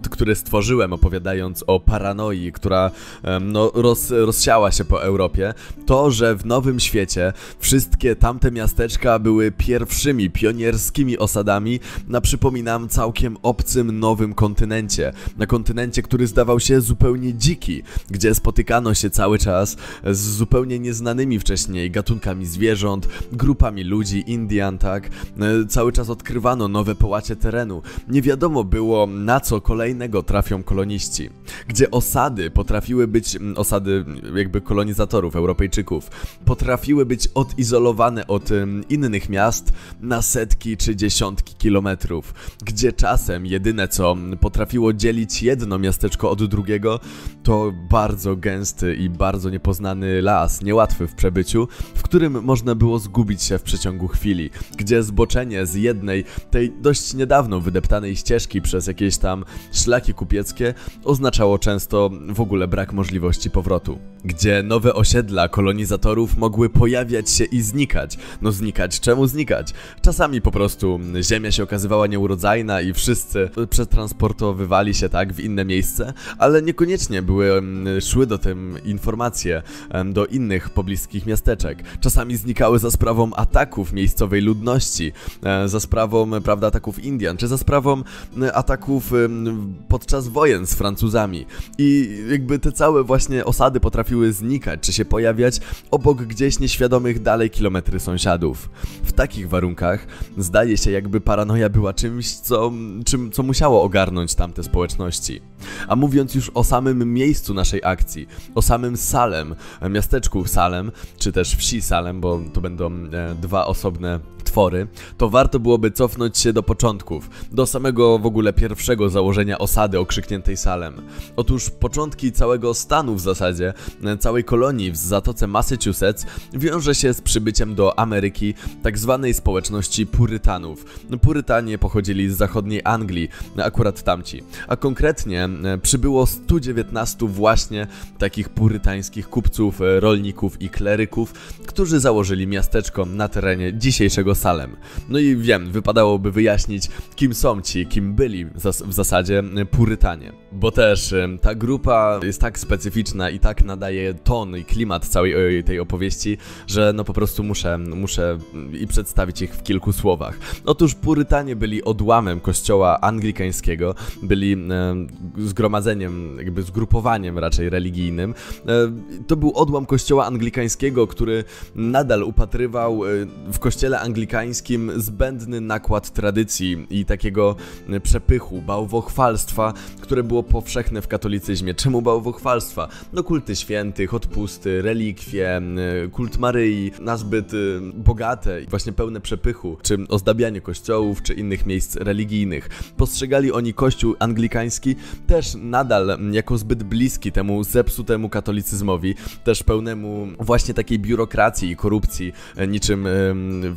e, który stworzyłem opowiadając o paranoi, która e, no, roz, rozsiała się po Europie, to, że w Nowym Świecie wszystkie tamte miasteczka były pierwszymi pionierskimi osadami na przypominam całkiem obcym nowym kontynencie. Na kontynencie, który zdawał się zupełnie dziki, gdzie spotykano się cały czas z zupełnie nieznanymi wcześniej gatunkami zwierząt, grupami ludzi, Indian, tak? E, Cały czas odkrywano nowe połacie terenu. Nie wiadomo było, na co kolejnego trafią koloniści. Gdzie osady potrafiły być, osady jakby kolonizatorów, Europejczyków, potrafiły być odizolowane od innych miast na setki czy dziesiątki kilometrów. Gdzie czasem jedyne co potrafiło dzielić jedno miasteczko od drugiego, to bardzo gęsty i bardzo niepoznany las, niełatwy w przebyciu, w którym można było zgubić się w przeciągu chwili, gdzie zboczenie z jednej, tej dość niedawno wydeptanej ścieżki przez jakieś tam szlaki kupieckie oznaczało często w ogóle brak możliwości powrotu. Gdzie nowe osiedla kolonizatorów mogły pojawiać się i znikać. No znikać, czemu znikać? Czasami po prostu ziemia się okazywała nieurodzajna i wszyscy przetransportowywali się tak w inne miejsce, ale niekoniecznie były, szły do tym informacje do innych pobliskich miasteczek. Czasami znikały za sprawą ataków miejscowej ludności, e, za sprawą, prawda, ataków Indian, czy za sprawą ataków podczas wojen z Francuzami. I jakby te całe właśnie osady potrafiły znikać, czy się pojawiać obok gdzieś nieświadomych dalej kilometry sąsiadów. W takich warunkach zdaje się, jakby paranoja była czymś, co, czym, co musiało ogarnąć tamte społeczności. A mówiąc już o samym miejscu naszej akcji, o samym Salem, miasteczku Salem, czy też wsi Salem, bo to będą e, dwa osobne twory, to warto byłoby cofnąć się do początków, do samego w ogóle pierwszego założenia osady okrzykniętej Salem. Otóż początki całego stanu w zasadzie, całej kolonii w zatoce Massachusetts wiąże się z przybyciem do Ameryki tak zwanej społeczności Purytanów. Purytanie pochodzili z zachodniej Anglii, akurat tamci, a konkretnie e, przybyło 119 właśnie takich purytańskich kupców, e, rolników i kleryków, którzy założyli miasteczko na terenie dzisiejszego Salem. No i wiem, wypadałoby wyjaśnić, kim są ci, kim byli w zasadzie Purytanie. Bo też ta grupa jest tak specyficzna i tak nadaje ton i klimat całej tej opowieści, że no po prostu muszę, muszę i przedstawić ich w kilku słowach. Otóż Purytanie byli odłamem kościoła anglikańskiego, byli zgromadzeniem, jakby zgrupowaniem raczej religijnym. E, to był odłam kościoła anglikańskiego, który nadal upatrywał e, w kościele anglikańskim zbędny nakład tradycji i takiego przepychu, bałwochwalstwa, które było powszechne w katolicyzmie. Czemu bałwochwalstwa? No kulty świętych, odpusty, relikwie, kult Maryi, nazbyt y, bogate i właśnie pełne przepychu, czy ozdabianie kościołów, czy innych miejsc religijnych. Postrzegali oni kościół anglikański też nadal jako zbyt bliski temu zepsutemu katolicyzmowi, też pełnemu właśnie takiej biurokracji i korupcji, e, niczym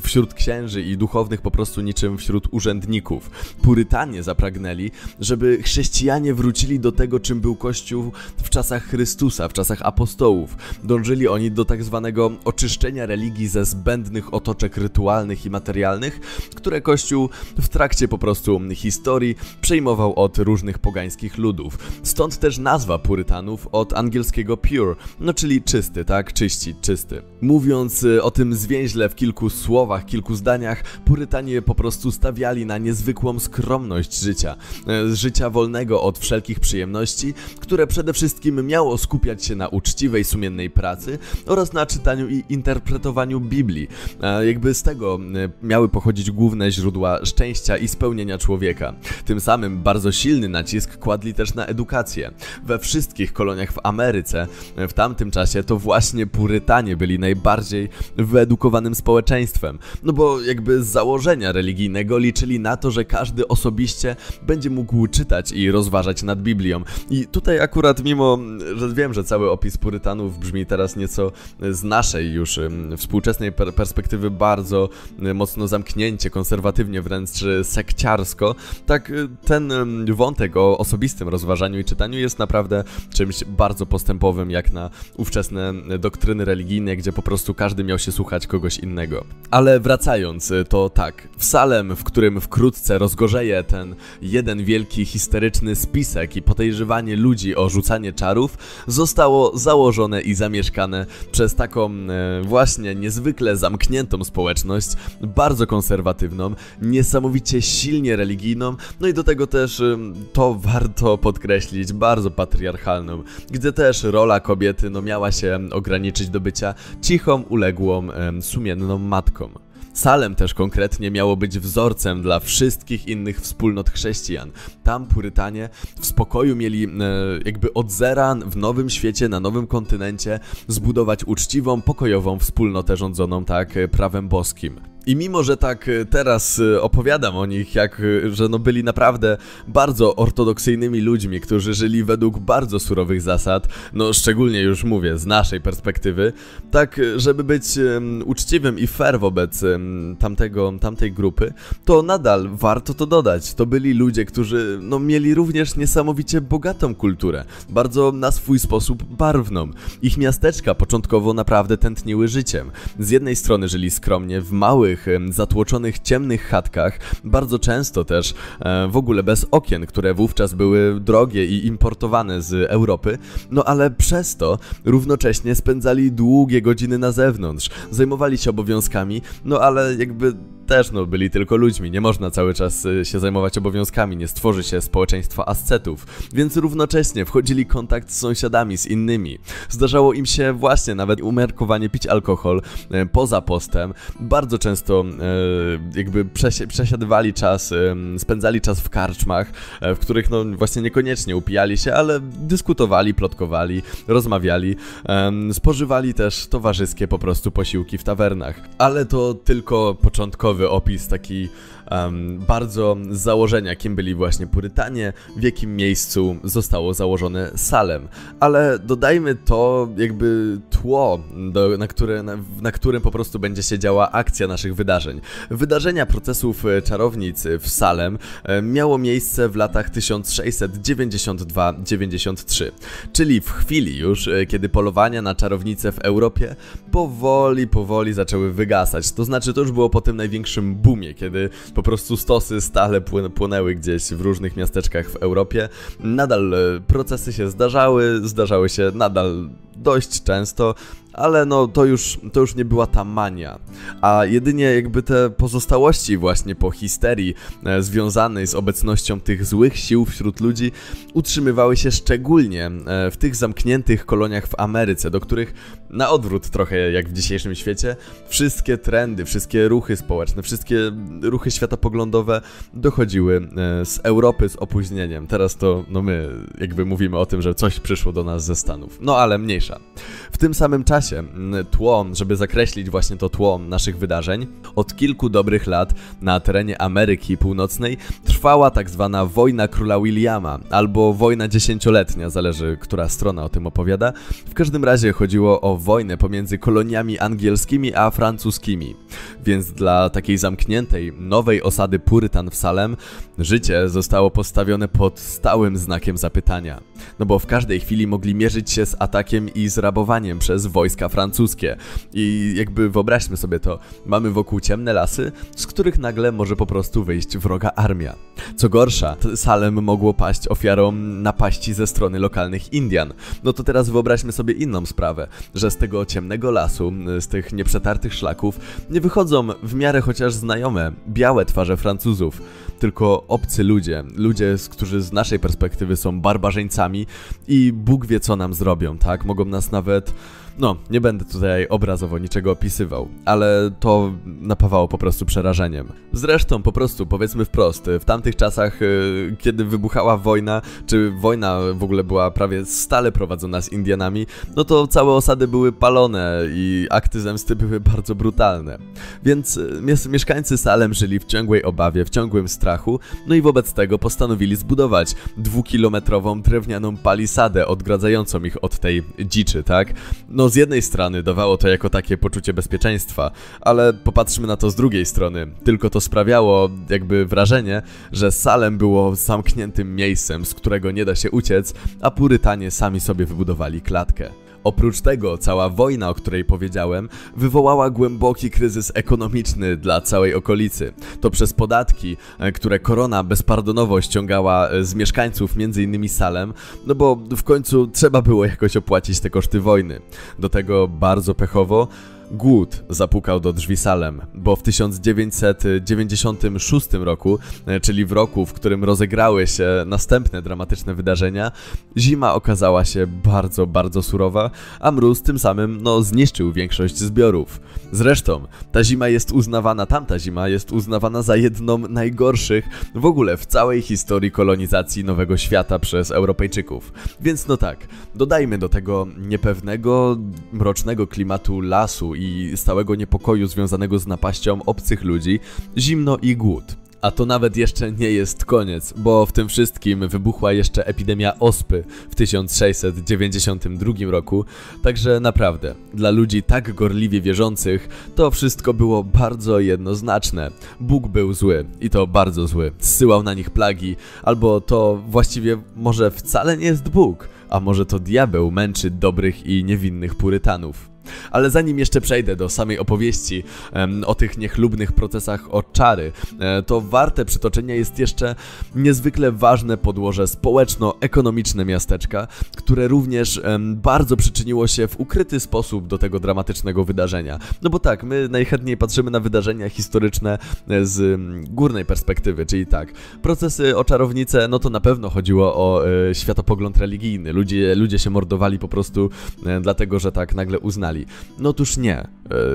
wśród księży i duchownych po prostu niczym wśród urzędników. Purytanie zapragnęli, żeby chrześcijanie wrócili do tego, czym był Kościół w czasach Chrystusa, w czasach apostołów. Dążyli oni do tak zwanego oczyszczenia religii ze zbędnych otoczek rytualnych i materialnych, które Kościół w trakcie po prostu historii przejmował od różnych pogańskich ludów. Stąd też nazwa Purytanów od angielskiego pure, no czyli czysty, tak? Czyści, czysty. Mówiąc y, o tym zwięźle w kilku słowach, kilku zdaniach, Purytanie po prostu stawiali na niezwykłą skromność życia. E, życia wolnego od wszelkich przyjemności, które przede wszystkim miało skupiać się na uczciwej, sumiennej pracy oraz na czytaniu i interpretowaniu Biblii. E, jakby z tego e, miały pochodzić główne źródła szczęścia i spełnienia człowieka. Tym samym bardzo silny nacisk kładli też na edukację. We wszystkich koloniach w Ameryce w tamtym czasie to właśnie Purytanie byli najbardziej wyedukowanym społeczeństwem. No bo jakby z założenia religijnego liczyli na to, że każdy osobiście będzie mógł czytać i rozważać nad Biblią. I tutaj akurat mimo, że wiem, że cały opis purytanów brzmi teraz nieco z naszej już współczesnej per perspektywy bardzo mocno zamknięcie, konserwatywnie wręcz sekciarsko, tak ten wątek o osobistym rozważaniu i czytaniu jest naprawdę czymś bardzo postępowym jak na ówczesne doktryny religijne, gdzie po prostu każdy miał się słuchać kogoś innego. Ale wracając y, to tak, w Salem, w którym wkrótce rozgorzeje ten jeden wielki histeryczny spisek i podejrzewanie ludzi o rzucanie czarów, zostało założone i zamieszkane przez taką e, właśnie niezwykle zamkniętą społeczność, bardzo konserwatywną, niesamowicie silnie religijną, no i do tego też e, to warto podkreślić, bardzo patriarchalną, gdzie też rola kobiety no miała się ograniczyć do bycia cichą, uległą, e, sumienną matką. Salem też konkretnie miało być wzorcem dla wszystkich innych wspólnot chrześcijan. Tam Purytanie w spokoju mieli e, jakby od zera w nowym świecie, na nowym kontynencie zbudować uczciwą, pokojową wspólnotę rządzoną tak e, prawem boskim. I mimo, że tak e, teraz e, opowiadam o nich, jak, e, że no byli naprawdę bardzo ortodoksyjnymi ludźmi, którzy żyli według bardzo surowych zasad, no szczególnie już mówię, z naszej perspektywy, tak, żeby być um, uczciwym i fair wobec um, tamtego, tamtej grupy, to nadal warto to dodać. To byli ludzie, którzy no, mieli również niesamowicie bogatą kulturę, bardzo na swój sposób barwną. Ich miasteczka początkowo naprawdę tętniły życiem. Z jednej strony żyli skromnie w małych, zatłoczonych, ciemnych chatkach, bardzo często też e, w ogóle bez okien, które wówczas były drogie i importowane z Europy, no ale przez to równocześnie spędzali długie godziny na zewnątrz, zajmowali się obowiązkami, no ale jakby też no, byli tylko ludźmi, nie można cały czas y, się zajmować obowiązkami, nie stworzy się społeczeństwa ascetów, więc równocześnie wchodzili w kontakt z sąsiadami, z innymi. Zdarzało im się właśnie nawet umiarkowanie pić alkohol e, poza postem. Bardzo często e, jakby przesiadywali czas, spędzali czas w karczmach, w których no właśnie niekoniecznie upijali się, ale dyskutowali, plotkowali, rozmawiali, spożywali też towarzyskie po prostu posiłki w tawernach. Ale to tylko początkowe opis taki um, bardzo z założenia, kim byli właśnie Purytanie, w jakim miejscu zostało założone Salem. Ale dodajmy to jakby tło, do, na, które, na, na którym po prostu będzie się działa akcja naszych wydarzeń. Wydarzenia procesów e, czarownic w Salem e, miało miejsce w latach 1692-93, czyli w chwili już, e, kiedy polowania na czarownice w Europie powoli, powoli zaczęły wygasać. To znaczy, to już było po tym największym boomie, kiedy po prostu stosy stale płynęły gdzieś w różnych miasteczkach w Europie. Nadal e, procesy się zdarzały, zdarzały się nadal dość często, ale no to już, to już nie była ta mania. A jedynie jakby te pozostałości właśnie po histerii e, związanej z obecnością tych złych sił wśród ludzi utrzymywały się szczególnie e, w tych zamkniętych koloniach w Ameryce, do których na odwrót trochę jak w dzisiejszym świecie, wszystkie trendy, wszystkie ruchy społeczne, wszystkie ruchy światopoglądowe dochodziły e, z Europy z opóźnieniem. Teraz to no my jakby mówimy o tym, że coś przyszło do nas ze Stanów. No ale mniejsza. W tym samym czasie czasie tło, żeby zakreślić właśnie to tło naszych wydarzeń, od kilku dobrych lat na terenie Ameryki Północnej trwała tak zwana wojna króla Williama, albo wojna dziesięcioletnia, zależy która strona o tym opowiada. W każdym razie chodziło o wojnę pomiędzy koloniami angielskimi a francuskimi. Więc dla takiej zamkniętej, nowej osady Purytan w Salem życie zostało postawione pod stałym znakiem zapytania. No bo w każdej chwili mogli mierzyć się z atakiem i zrabowaniem przez wojska wojska francuskie. I jakby wyobraźmy sobie to, mamy wokół ciemne lasy, z których nagle może po prostu wyjść wroga armia. Co gorsza, Salem mogło paść ofiarą napaści ze strony lokalnych Indian. No to teraz wyobraźmy sobie inną sprawę, że z tego ciemnego lasu, z tych nieprzetartych szlaków, nie wychodzą w miarę chociaż znajome, białe twarze Francuzów, tylko obcy ludzie, ludzie, którzy z naszej perspektywy są barbarzyńcami i Bóg wie co nam zrobią, tak? Mogą nas nawet no, nie będę tutaj obrazowo niczego opisywał, ale to napawało po prostu przerażeniem. Zresztą, po prostu, powiedzmy wprost, w tamtych czasach, y, kiedy wybuchała wojna, czy wojna w ogóle była prawie stale prowadzona z Indianami, no to całe osady były palone i akty zemsty były bardzo brutalne. Więc y, mieszkańcy Salem żyli w ciągłej obawie, w ciągłym strachu, no i wobec tego postanowili zbudować dwukilometrową drewnianą palisadę odgradzającą ich od tej dziczy, tak? No z jednej strony dawało to jako takie poczucie bezpieczeństwa, ale popatrzmy na to z drugiej strony. Tylko to sprawiało jakby wrażenie, że Salem było zamkniętym miejscem, z którego nie da się uciec, a Purytanie sami sobie wybudowali klatkę. Oprócz tego cała wojna, o której powiedziałem, wywołała głęboki kryzys ekonomiczny dla całej okolicy. To przez podatki, e, które korona bezpardonowo ściągała e, z mieszkańców m.in. Salem, no bo w końcu trzeba było jakoś opłacić te koszty wojny. Do tego bardzo pechowo Głód zapukał do drzwi Salem, bo w 1996 roku, e, czyli w roku, w którym rozegrały się następne dramatyczne wydarzenia, zima okazała się bardzo, bardzo surowa, a mróz tym samym no, zniszczył większość zbiorów. Zresztą, ta zima jest uznawana, tamta zima jest uznawana za jedną najgorszych w ogóle w całej historii kolonizacji Nowego Świata przez Europejczyków. Więc no tak, dodajmy do tego niepewnego, mrocznego klimatu lasu i stałego niepokoju związanego z napaścią obcych ludzi, zimno i głód. A to nawet jeszcze nie jest koniec, bo w tym wszystkim wybuchła jeszcze epidemia ospy w 1692 roku, także naprawdę, dla ludzi tak gorliwie wierzących, to wszystko było bardzo jednoznaczne. Bóg był zły i to bardzo zły, zsyłał na nich plagi, albo to właściwie może wcale nie jest Bóg, a może to diabeł męczy dobrych i niewinnych purytanów. Ale zanim jeszcze przejdę do samej opowieści o tych niechlubnych procesach o czary, e, to warte przytoczenia jest jeszcze niezwykle ważne podłoże społeczno-ekonomiczne miasteczka, które również bardzo przyczyniło się w ukryty sposób do tego dramatycznego wydarzenia. No bo tak, my najchętniej patrzymy na wydarzenia historyczne e, z górnej perspektywy, czyli tak, procesy o czarownicę, no to na pewno chodziło o e, światopogląd religijny. Ludzie, ludzie się mordowali po prostu dlatego, że tak nagle uznali. No otóż nie. E,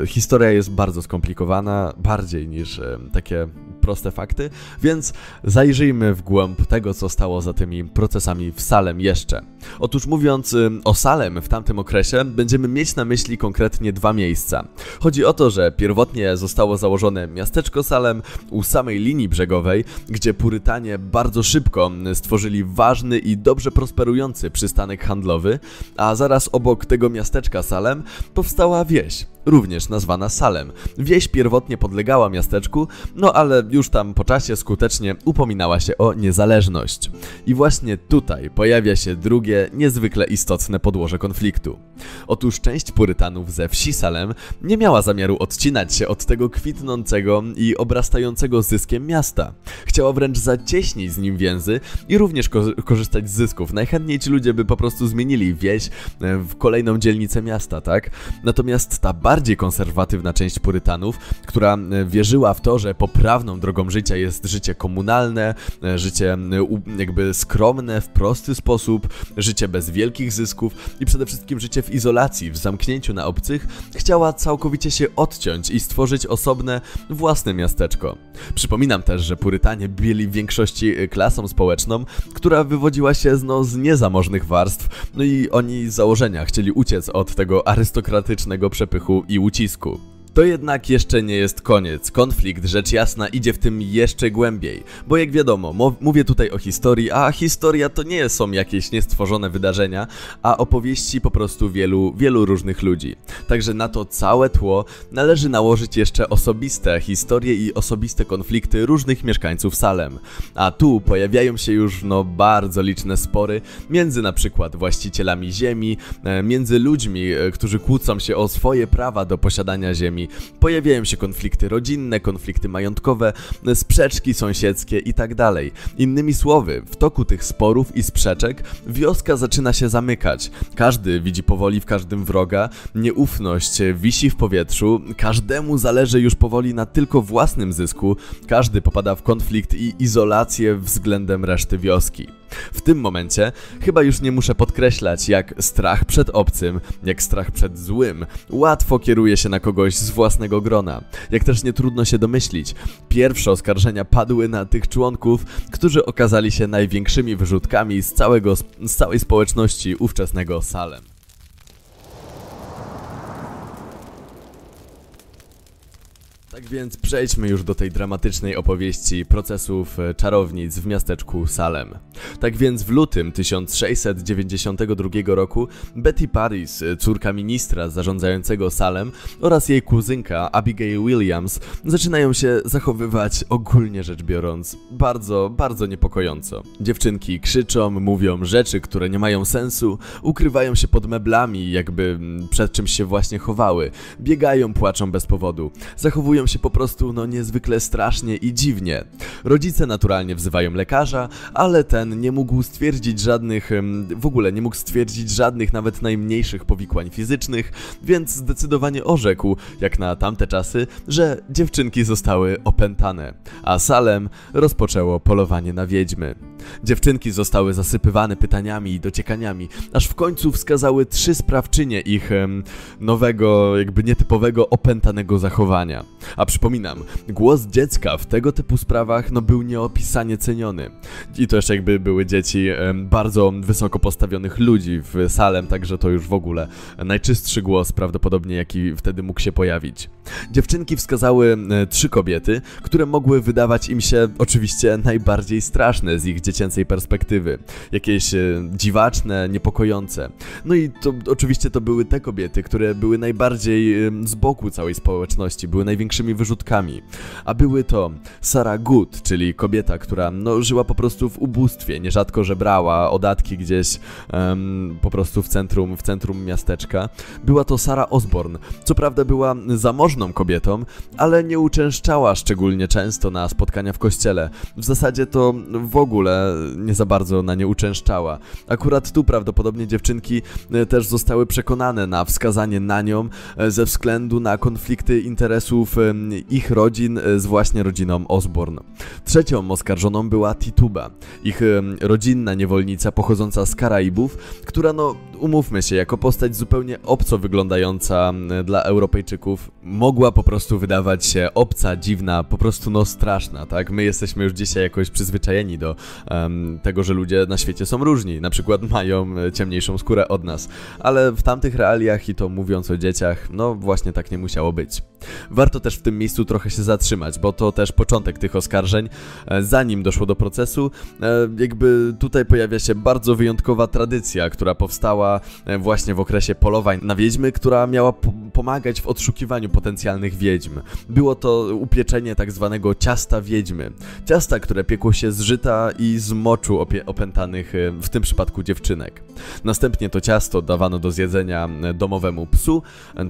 historia jest bardzo skomplikowana, bardziej niż e, takie proste fakty, więc zajrzyjmy w głąb tego, co stało za tymi procesami w Salem jeszcze. Otóż mówiąc o Salem w tamtym okresie, będziemy mieć na myśli konkretnie dwa miejsca. Chodzi o to, że pierwotnie zostało założone miasteczko Salem u samej linii brzegowej, gdzie Purytanie bardzo szybko stworzyli ważny i dobrze prosperujący przystanek handlowy, a zaraz obok tego miasteczka Salem powstała wieś, również nazwana Salem. Wieś pierwotnie podlegała miasteczku, no ale już tam po czasie skutecznie upominała się o niezależność. I właśnie tutaj pojawia się drugie, niezwykle istotne podłoże konfliktu. Otóż część purytanów ze wsi Salem nie miała zamiaru odcinać się od tego kwitnącego i obrastającego zyskiem miasta. Chciała wręcz zacieśnić z nim więzy i również ko korzystać z zysków. Najchętniej ci ludzie by po prostu zmienili wieś e, w kolejną dzielnicę miasta, tak? Natomiast ta bardziej konserwatywna część purytanów, która e, wierzyła w to, że poprawną drogą życia jest życie komunalne, e, życie jakby skromne, w prosty sposób, życie bez wielkich zysków i przede wszystkim życie w izolacji, w zamknięciu na obcych, chciała całkowicie się odciąć i stworzyć osobne, własne miasteczko. Przypominam też, że purytanie byli w większości e, klasą społeczną, która wywodziła się no, z niezamożnych warstw, no i oni z założenia chcieli uciec od tego arystokratycznego przepychu i ucisku. To jednak jeszcze nie jest koniec. Konflikt, rzecz jasna, idzie w tym jeszcze głębiej. Bo jak wiadomo, mówię tutaj o historii, a historia to nie są jakieś niestworzone wydarzenia, a opowieści po prostu wielu, wielu różnych ludzi. Także na to całe tło należy nałożyć jeszcze osobiste historie i osobiste konflikty różnych mieszkańców Salem. A tu pojawiają się już no bardzo liczne spory między na przykład właścicielami ziemi, e, między ludźmi, e, którzy kłócą się o swoje prawa do posiadania ziemi, Pojawiają się konflikty rodzinne, konflikty majątkowe, sprzeczki sąsiedzkie itd. Tak Innymi słowy, w toku tych sporów i sprzeczek wioska zaczyna się zamykać. Każdy widzi powoli w każdym wroga, nieufność wisi w powietrzu, każdemu zależy już powoli na tylko własnym zysku, każdy popada w konflikt i izolację względem reszty wioski. W tym momencie chyba już nie muszę podkreślać, jak strach przed obcym, jak strach przed złym łatwo kieruje się na kogoś z własnego grona. Jak też nie trudno się domyślić, pierwsze oskarżenia padły na tych członków, którzy okazali się największymi wyrzutkami z, całego, z całej społeczności ówczesnego Salem. Tak więc przejdźmy już do tej dramatycznej opowieści procesów e, czarownic w miasteczku Salem. Tak więc w lutym 1692 roku Betty Paris, e, córka ministra zarządzającego Salem oraz jej kuzynka Abigail Williams zaczynają się zachowywać ogólnie rzecz biorąc bardzo, bardzo niepokojąco. Dziewczynki krzyczą, mówią rzeczy, które nie mają sensu, ukrywają się pod meblami, jakby mm, przed czymś się właśnie chowały, biegają, płaczą bez powodu, zachowują się po prostu no niezwykle strasznie i dziwnie. Rodzice naturalnie wzywają lekarza, ale ten nie mógł stwierdzić żadnych, w ogóle nie mógł stwierdzić żadnych nawet najmniejszych powikłań fizycznych, więc zdecydowanie orzekł, jak na tamte czasy, że dziewczynki zostały opętane, a Salem rozpoczęło polowanie na wiedźmy. Dziewczynki zostały zasypywane pytaniami i dociekaniami, aż w końcu wskazały trzy sprawczynie ich nowego, jakby nietypowego, opętanego zachowania. A przypominam, głos dziecka w tego typu sprawach no, był nieopisanie ceniony. I to jeszcze jakby były dzieci bardzo wysoko postawionych ludzi w Salem, także to już w ogóle najczystszy głos prawdopodobnie, jaki wtedy mógł się pojawić. Dziewczynki wskazały trzy kobiety, które mogły wydawać im się oczywiście najbardziej straszne z ich dziecięcej perspektywy. Jakieś e, dziwaczne, niepokojące. No i to oczywiście to były te kobiety, które były najbardziej z boku całej społeczności, były największymi wyrzutkami. A były to Sarah Good, czyli kobieta, która no, żyła po prostu w ubóstwie, nierzadko żebrała, odatki gdzieś em, po prostu w centrum, w centrum miasteczka. Była to Sarah Osborne. Co prawda była zamożną kobietą, ale nie uczęszczała szczególnie często na spotkania w kościele. W zasadzie to w ogóle nie za bardzo na nie uczęszczała. Akurat tu prawdopodobnie dziewczynki e, też zostały przekonane na wskazanie na nią e, ze względu na konflikty interesów ich rodzin e, z właśnie rodziną Osborne. Trzecią oskarżoną była Tituba, ich em, rodzinna niewolnica pochodząca z Karaibów, która no, umówmy się, jako postać zupełnie obco wyglądająca dla Europejczyków, mogła po prostu wydawać się obca, dziwna, po prostu no straszna, tak? My jesteśmy już dzisiaj jakoś przyzwyczajeni do em, tego, że ludzie na świecie są różni, na przykład mają e, ciemniejszą skórę od nas, ale w tamtych realiach i to mówiąc o dzieciach, no właśnie tak nie musiało być. Warto też w tym miejscu trochę się zatrzymać, bo to też początek tych oskarżeń. E, Zanim doszło do procesu, e, jakby tutaj pojawia się bardzo wyjątkowa tradycja, która powstała e, właśnie w okresie polowań na wiedźmy, która miała po- pomagać w odszukiwaniu potencjalnych wiedźm. Było to upieczenie tak zwanego ciasta wiedźmy. Ciasta, które piekło się z żyta i z moczu opętanych, w tym przypadku dziewczynek. Następnie to ciasto dawano do zjedzenia domowemu psu.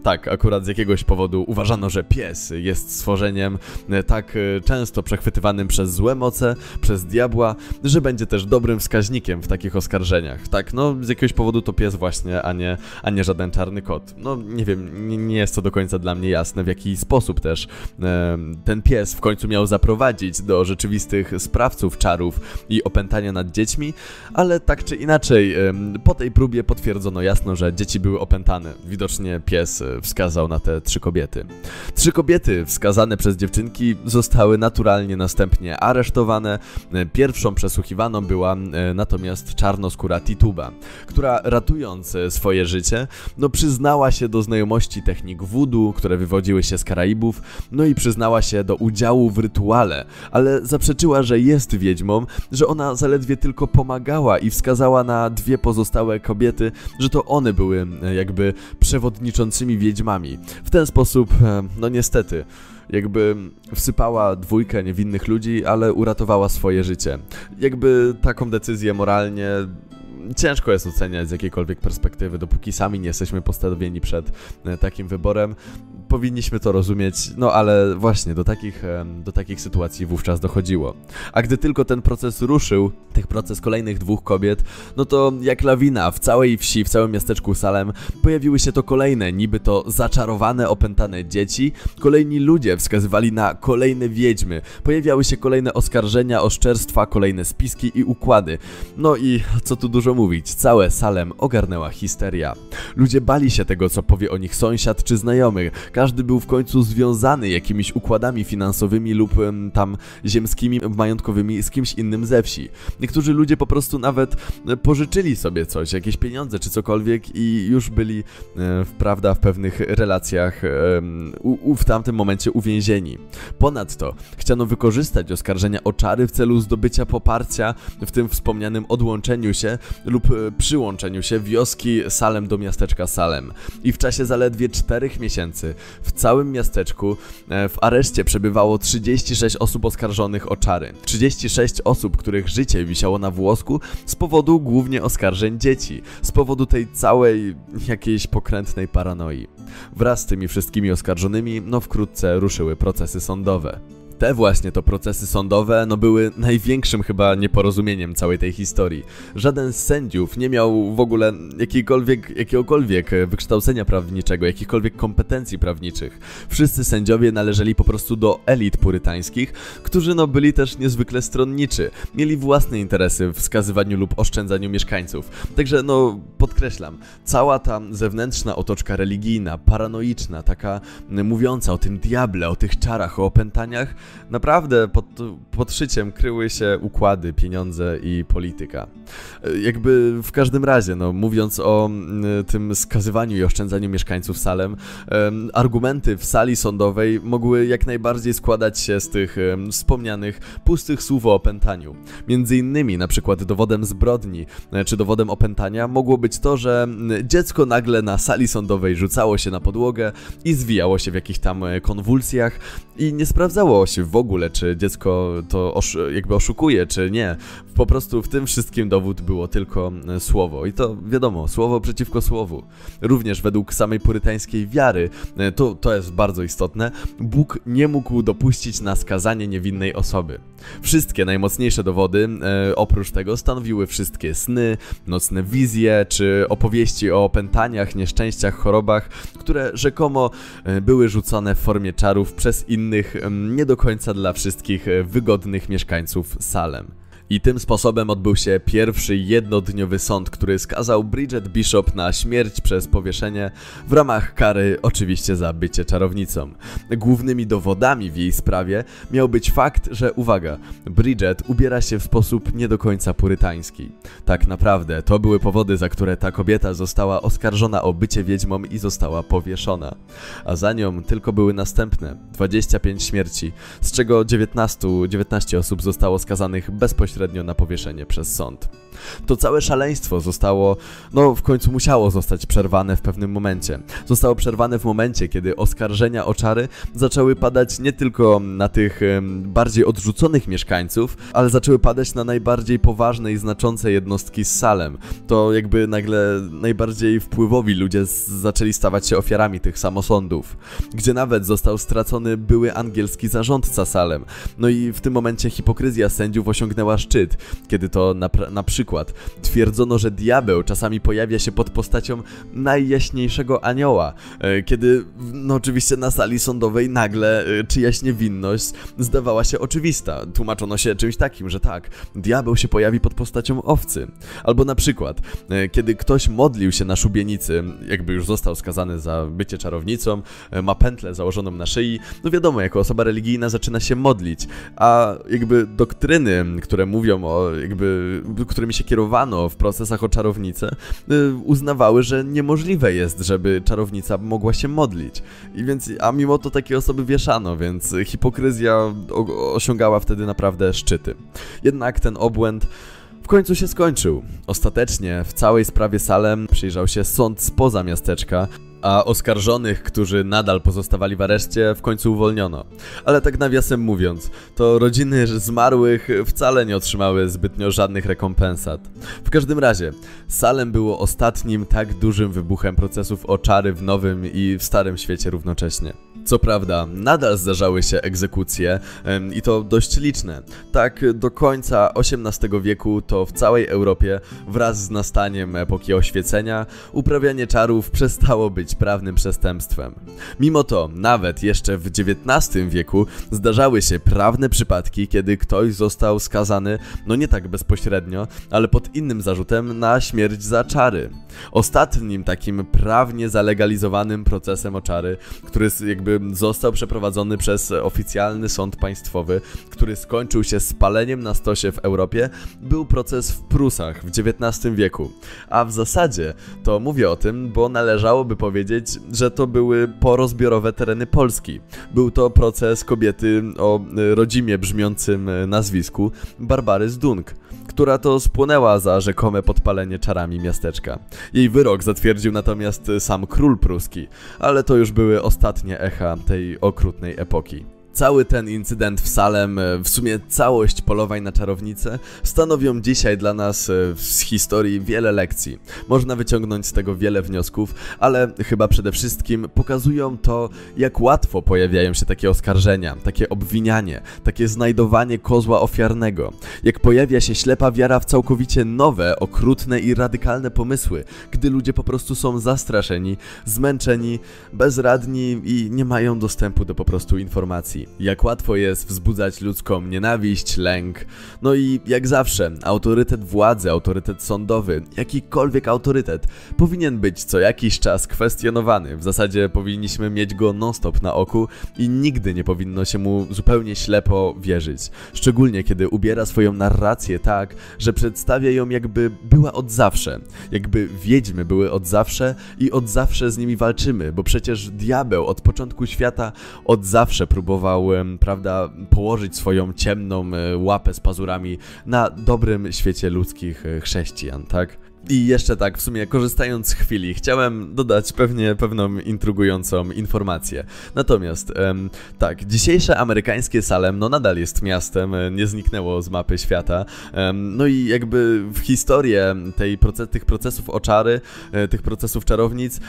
Tak, akurat z jakiegoś powodu uważano, że pies jest stworzeniem e, tak e, często przechwytywanym przez złe moce, przez diabła, że będzie też dobrym wskaźnikiem w takich oskarżeniach. Tak, no z jakiegoś powodu to pies właśnie, a nie, a nie żaden czarny kot. No nie wiem, nie, nie jest to do końca dla mnie jasne, w jaki sposób też e, ten pies w końcu miał zaprowadzić do rzeczywistych sprawców czarów i opętania nad dziećmi, ale tak czy inaczej, em, po tej próbie potwierdzono jasno, że dzieci były opętane. Widocznie pies e, wskazał na te trzy kobiety. Trzy kobiety wskazane przez dziewczynki zostały naturalnie następnie aresztowane. Pierwszą przesłuchiwaną była e, natomiast czarnoskóra Tituba, która ratując e, swoje życie, no przyznała się do znajomości technik voodoo, które wywodziły się z Karaibów, no i przyznała się do udziału w rytuale, ale zaprzeczyła, że jest wiedźmą, że ona zaledwie tylko pomagała i wskazała na dwie pozostałe kobiety, że to one były e, jakby przewodniczącymi wiedźmami. W ten sposób, no niestety, jakby wsypała dwójkę niewinnych ludzi, ale uratowała swoje życie. Jakby taką decyzję moralnie ciężko jest oceniać z jakiejkolwiek perspektywy, dopóki sami nie jesteśmy postawieni przed e, takim wyborem. Powinniśmy to rozumieć, no ale właśnie do takich, em, do takich sytuacji wówczas dochodziło. A gdy tylko ten proces ruszył, tych proces kolejnych dwóch kobiet, no to jak lawina w całej wsi, w całym miasteczku Salem pojawiły się to kolejne, niby to zaczarowane, opętane dzieci, kolejni ludzie wskazywali na kolejne wiedźmy, pojawiały się kolejne oskarżenia, oszczerstwa, kolejne spiski i układy. No i co tu dużo mówić, całe Salem ogarnęła histeria. Ludzie bali się tego, co powie o nich sąsiad czy znajomy. Każdy był w końcu związany jakimiś układami finansowymi lub tam ziemskimi, majątkowymi z kimś innym ze wsi. Niektórzy ludzie po prostu nawet e, pożyczyli sobie coś, jakieś pieniądze czy cokolwiek i już byli, e, w- pewnych relacjach em, u, u, w tamtym momencie uwięzieni. Ponadto chciano wykorzystać oskarżenia o czary w celu zdobycia poparcia w tym wspomnianym odłączeniu się lub e, przyłączeniu się wioski Salem do miasteczka Salem. I w czasie zaledwie 4 miesięcy w całym miasteczku e, w areszcie przebywało 36 osób oskarżonych o czary. 36 osób, których życie wisiało na włosku z powodu głównie oskarżeń dzieci, z powodu tej całej jakiejś pokrętnej paranoi. Wraz z tymi wszystkimi oskarżonymi, no wkrótce ruszyły procesy sądowe. Te właśnie to procesy sądowe no były największym chyba nieporozumieniem całej tej historii. Żaden z sędziów nie miał w ogóle jakiejkolwiek, jakiegokolwiek wykształcenia prawniczego, jakichkolwiek kompetencji prawniczych. Wszyscy sędziowie należeli po prostu do elit purytańskich, którzy no byli też niezwykle stronniczy. Mieli własne interesy w wskazywaniu lub oszczędzaniu mieszkańców. Także no podkreślam, cała ta zewnętrzna otoczka religijna, paranoiczna, taka mówiąca o tym diable, o tych czarach, o opętaniach, naprawdę pod, pod szyciem kryły się układy, pieniądze i polityka. Jakby w każdym razie, no mówiąc o tym skazywaniu i oszczędzaniu mieszkańców Salem, argumenty w sali sądowej mogły jak najbardziej składać się z tych wspomnianych pustych słów o opętaniu. Między innymi, na przykład dowodem zbrodni e, czy dowodem opętania mogło być to, że dziecko nagle na sali sądowej rzucało się na podłogę i zwijało się w jakichś tam e, konwulsjach i nie sprawdzało w ogóle, czy dziecko to osz jakby oszukuje, czy nie. Po prostu w tym wszystkim dowód było tylko e, słowo. I to wiadomo, słowo przeciwko słowu. Również według samej purytańskiej wiary, to, to jest bardzo istotne, Bóg nie mógł dopuścić na skazanie niewinnej osoby. Wszystkie najmocniejsze dowody, e, oprócz tego, stanowiły wszystkie sny, nocne wizje czy opowieści o opętaniach, nieszczęściach, chorobach, które rzekomo e, były rzucone w formie czarów przez innych, nie do końca dla wszystkich e, wygodnych mieszkańców Salem. I tym sposobem odbył się pierwszy jednodniowy sąd, który skazał Bridget Bishop na śmierć przez powieszenie w ramach kary oczywiście za bycie czarownicą. Głównymi dowodami w jej sprawie miał być fakt, że uwaga, Bridget ubiera się w sposób nie do końca purytański. Tak naprawdę to były powody, za które ta kobieta została oskarżona o bycie wiedźmą i została powieszona. A za nią tylko były następne 25 śmierci, z czego 19, 19 osób zostało skazanych bezpośrednio bezpośrednio na powieszenie przez sąd. To całe szaleństwo zostało, no w końcu musiało zostać przerwane w pewnym momencie. Zostało przerwane w momencie, kiedy oskarżenia o czary zaczęły padać nie tylko na tych bardziej odrzuconych mieszkańców, ale zaczęły padać na najbardziej poważne i znaczące jednostki z Salem. To jakby nagle najbardziej wpływowi ludzie zaczęli stawać się ofiarami tych samosądów, gdzie nawet został stracony były angielski zarządca Salem. No i w tym momencie hipokryzja sędziów osiągnęła szczyt, kiedy to na, na przykład twierdzono, że diabeł czasami pojawia się pod postacią najjaśniejszego anioła, e, kiedy no oczywiście na sali sądowej nagle e, czyjaś niewinność zdawała się oczywista. Tłumaczono się czymś takim, że tak, diabeł się pojawi pod postacią owcy. Albo na przykład, e, kiedy ktoś modlił się na szubienicy, jakby już został skazany za bycie czarownicą, ma pętlę założoną na szyi, no wiadomo, jako osoba religijna zaczyna się modlić, a jakby doktryny, które mówią o, jakby, którymi się kierowano w procesach o czarownicę, y, uznawały, że niemożliwe jest, żeby czarownica mogła się modlić. I więc, a mimo to takie osoby wieszano, więc hipokryzja osiągała wtedy naprawdę szczyty. Jednak ten obłęd w końcu się skończył. Ostatecznie w całej sprawie Salem przyjrzał się sąd spoza miasteczka, a oskarżonych, którzy nadal pozostawali w areszcie, w końcu uwolniono. Ale tak nawiasem mówiąc, to rodziny zmarłych wcale nie otrzymały zbytnio żadnych rekompensat. W każdym razie, Salem było ostatnim tak dużym wybuchem procesów o czary w nowym i w starym świecie równocześnie. Co prawda, nadal zdarzały się egzekucje i to dość liczne. Tak do końca XVIII wieku to w całej Europie wraz z nastaniem epoki oświecenia uprawianie czarów przestało być prawnym przestępstwem. Mimo to, nawet jeszcze w XIX wieku zdarzały się prawne przypadki, kiedy ktoś został skazany, no nie tak bezpośrednio, ale pod innym zarzutem na śmierć za czary. Ostatnim takim prawnie zalegalizowanym procesem o czary, który jakby został przeprowadzony przez oficjalny sąd państwowy, który skończył się spaleniem na stosie w Europie, był proces w Prusach w XIX wieku. A w zasadzie to mówię o tym, bo należałoby powiedzieć, że to były porozbiorowe tereny Polski. Był to proces kobiety o rodzimie brzmiącym nazwisku Barbary Zdunk która to spłonęła za rzekome podpalenie czarami miasteczka. Jej wyrok zatwierdził natomiast sam król pruski, ale to już były ostatnie echa tej okrutnej epoki. Cały ten incydent w Salem, e, w sumie całość polowań na czarownicę, stanowią dzisiaj dla nas e, z historii wiele lekcji. Można wyciągnąć z tego wiele wniosków, ale chyba przede wszystkim pokazują to, jak łatwo pojawiają się takie oskarżenia, takie obwinianie, takie znajdowanie kozła ofiarnego. Jak pojawia się ślepa wiara w całkowicie nowe, okrutne i radykalne pomysły, gdy ludzie po prostu są zastraszeni, zmęczeni, bezradni i nie mają dostępu do po prostu informacji. Jak łatwo jest wzbudzać ludzką nienawiść, lęk. No i jak zawsze, autorytet władzy, autorytet sądowy, jakikolwiek autorytet powinien być co jakiś czas kwestionowany. W zasadzie powinniśmy mieć go non-stop na oku i nigdy nie powinno się mu zupełnie ślepo wierzyć. Szczególnie kiedy ubiera swoją narrację tak, że przedstawia ją jakby była od zawsze. Jakby wiedźmy były od zawsze i od zawsze z nimi walczymy, bo przecież diabeł od początku świata od zawsze próbował próbował, prawda, położyć swoją ciemną e, łapę z pazurami na dobrym świecie ludzkich e, chrześcijan, tak? I jeszcze tak, w sumie korzystając z chwili, chciałem dodać pewnie pewną intrygującą informację. Natomiast, em, tak, dzisiejsze amerykańskie Salem, no nadal jest miastem, e, nie zniknęło z mapy świata. Em, no i jakby w historię tej proces, tych procesów oczary, e, tych procesów czarownic, e,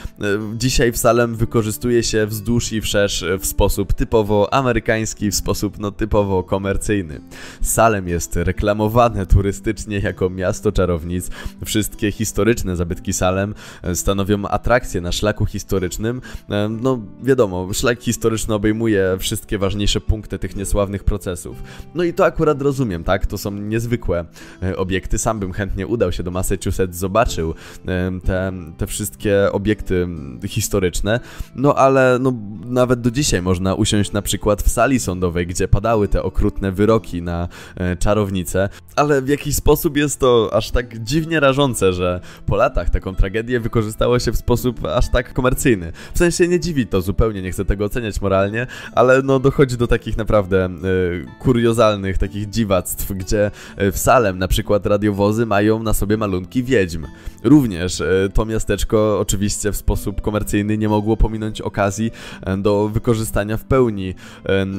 dzisiaj w Salem wykorzystuje się wzdłuż i wszerz w sposób typowo amerykański, w sposób no typowo komercyjny. Salem jest reklamowane turystycznie jako miasto czarownic. Wszystkie wszystkie historyczne zabytki Salem e, stanowią atrakcję na szlaku historycznym. E, no wiadomo, szlak historyczny obejmuje wszystkie ważniejsze punkty tych niesławnych procesów. No i to akurat rozumiem, tak? To są niezwykłe e, obiekty. Sam bym chętnie udał się do Massachusetts, zobaczył te, te wszystkie obiekty historyczne. No ale no, nawet do dzisiaj można usiąść na przykład w sali sądowej, gdzie padały te okrutne wyroki na czarownicę, ale w jakiś sposób jest to aż tak dziwnie rażące, że po latach taką tragedię wykorzystało się w sposób aż tak komercyjny. W sensie nie dziwi to zupełnie, nie chcę tego oceniać moralnie, ale no dochodzi do takich naprawdę y, kuriozalnych, takich dziwactw, gdzie y, w Salem na przykład radiowozy mają na sobie malunki wiedźm. Również y, to miasteczko oczywiście w sposób komercyjny nie mogło pominąć okazji do wykorzystania w pełni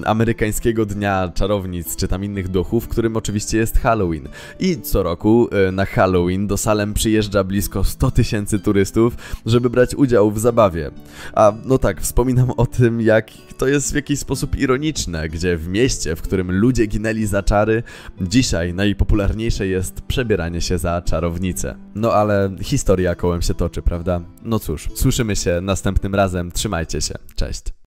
amerykańskiego dnia czarownic czy tam innych duchów, którym oczywiście jest Halloween. I co roku na Halloween do Salem przyjeżdża blisko 100 tysięcy turystów, żeby brać udział w zabawie. A no tak, wspominam o tym, jak to jest w jakiś sposób ironiczne, gdzie w mieście, w którym ludzie ginęli za czary, dzisiaj najpopularniejsze jest przebieranie się za czarownicę. No ale historia kołem się toczy, prawda? No cóż, słyszymy się następnym razem, trzymajcie się, cześć.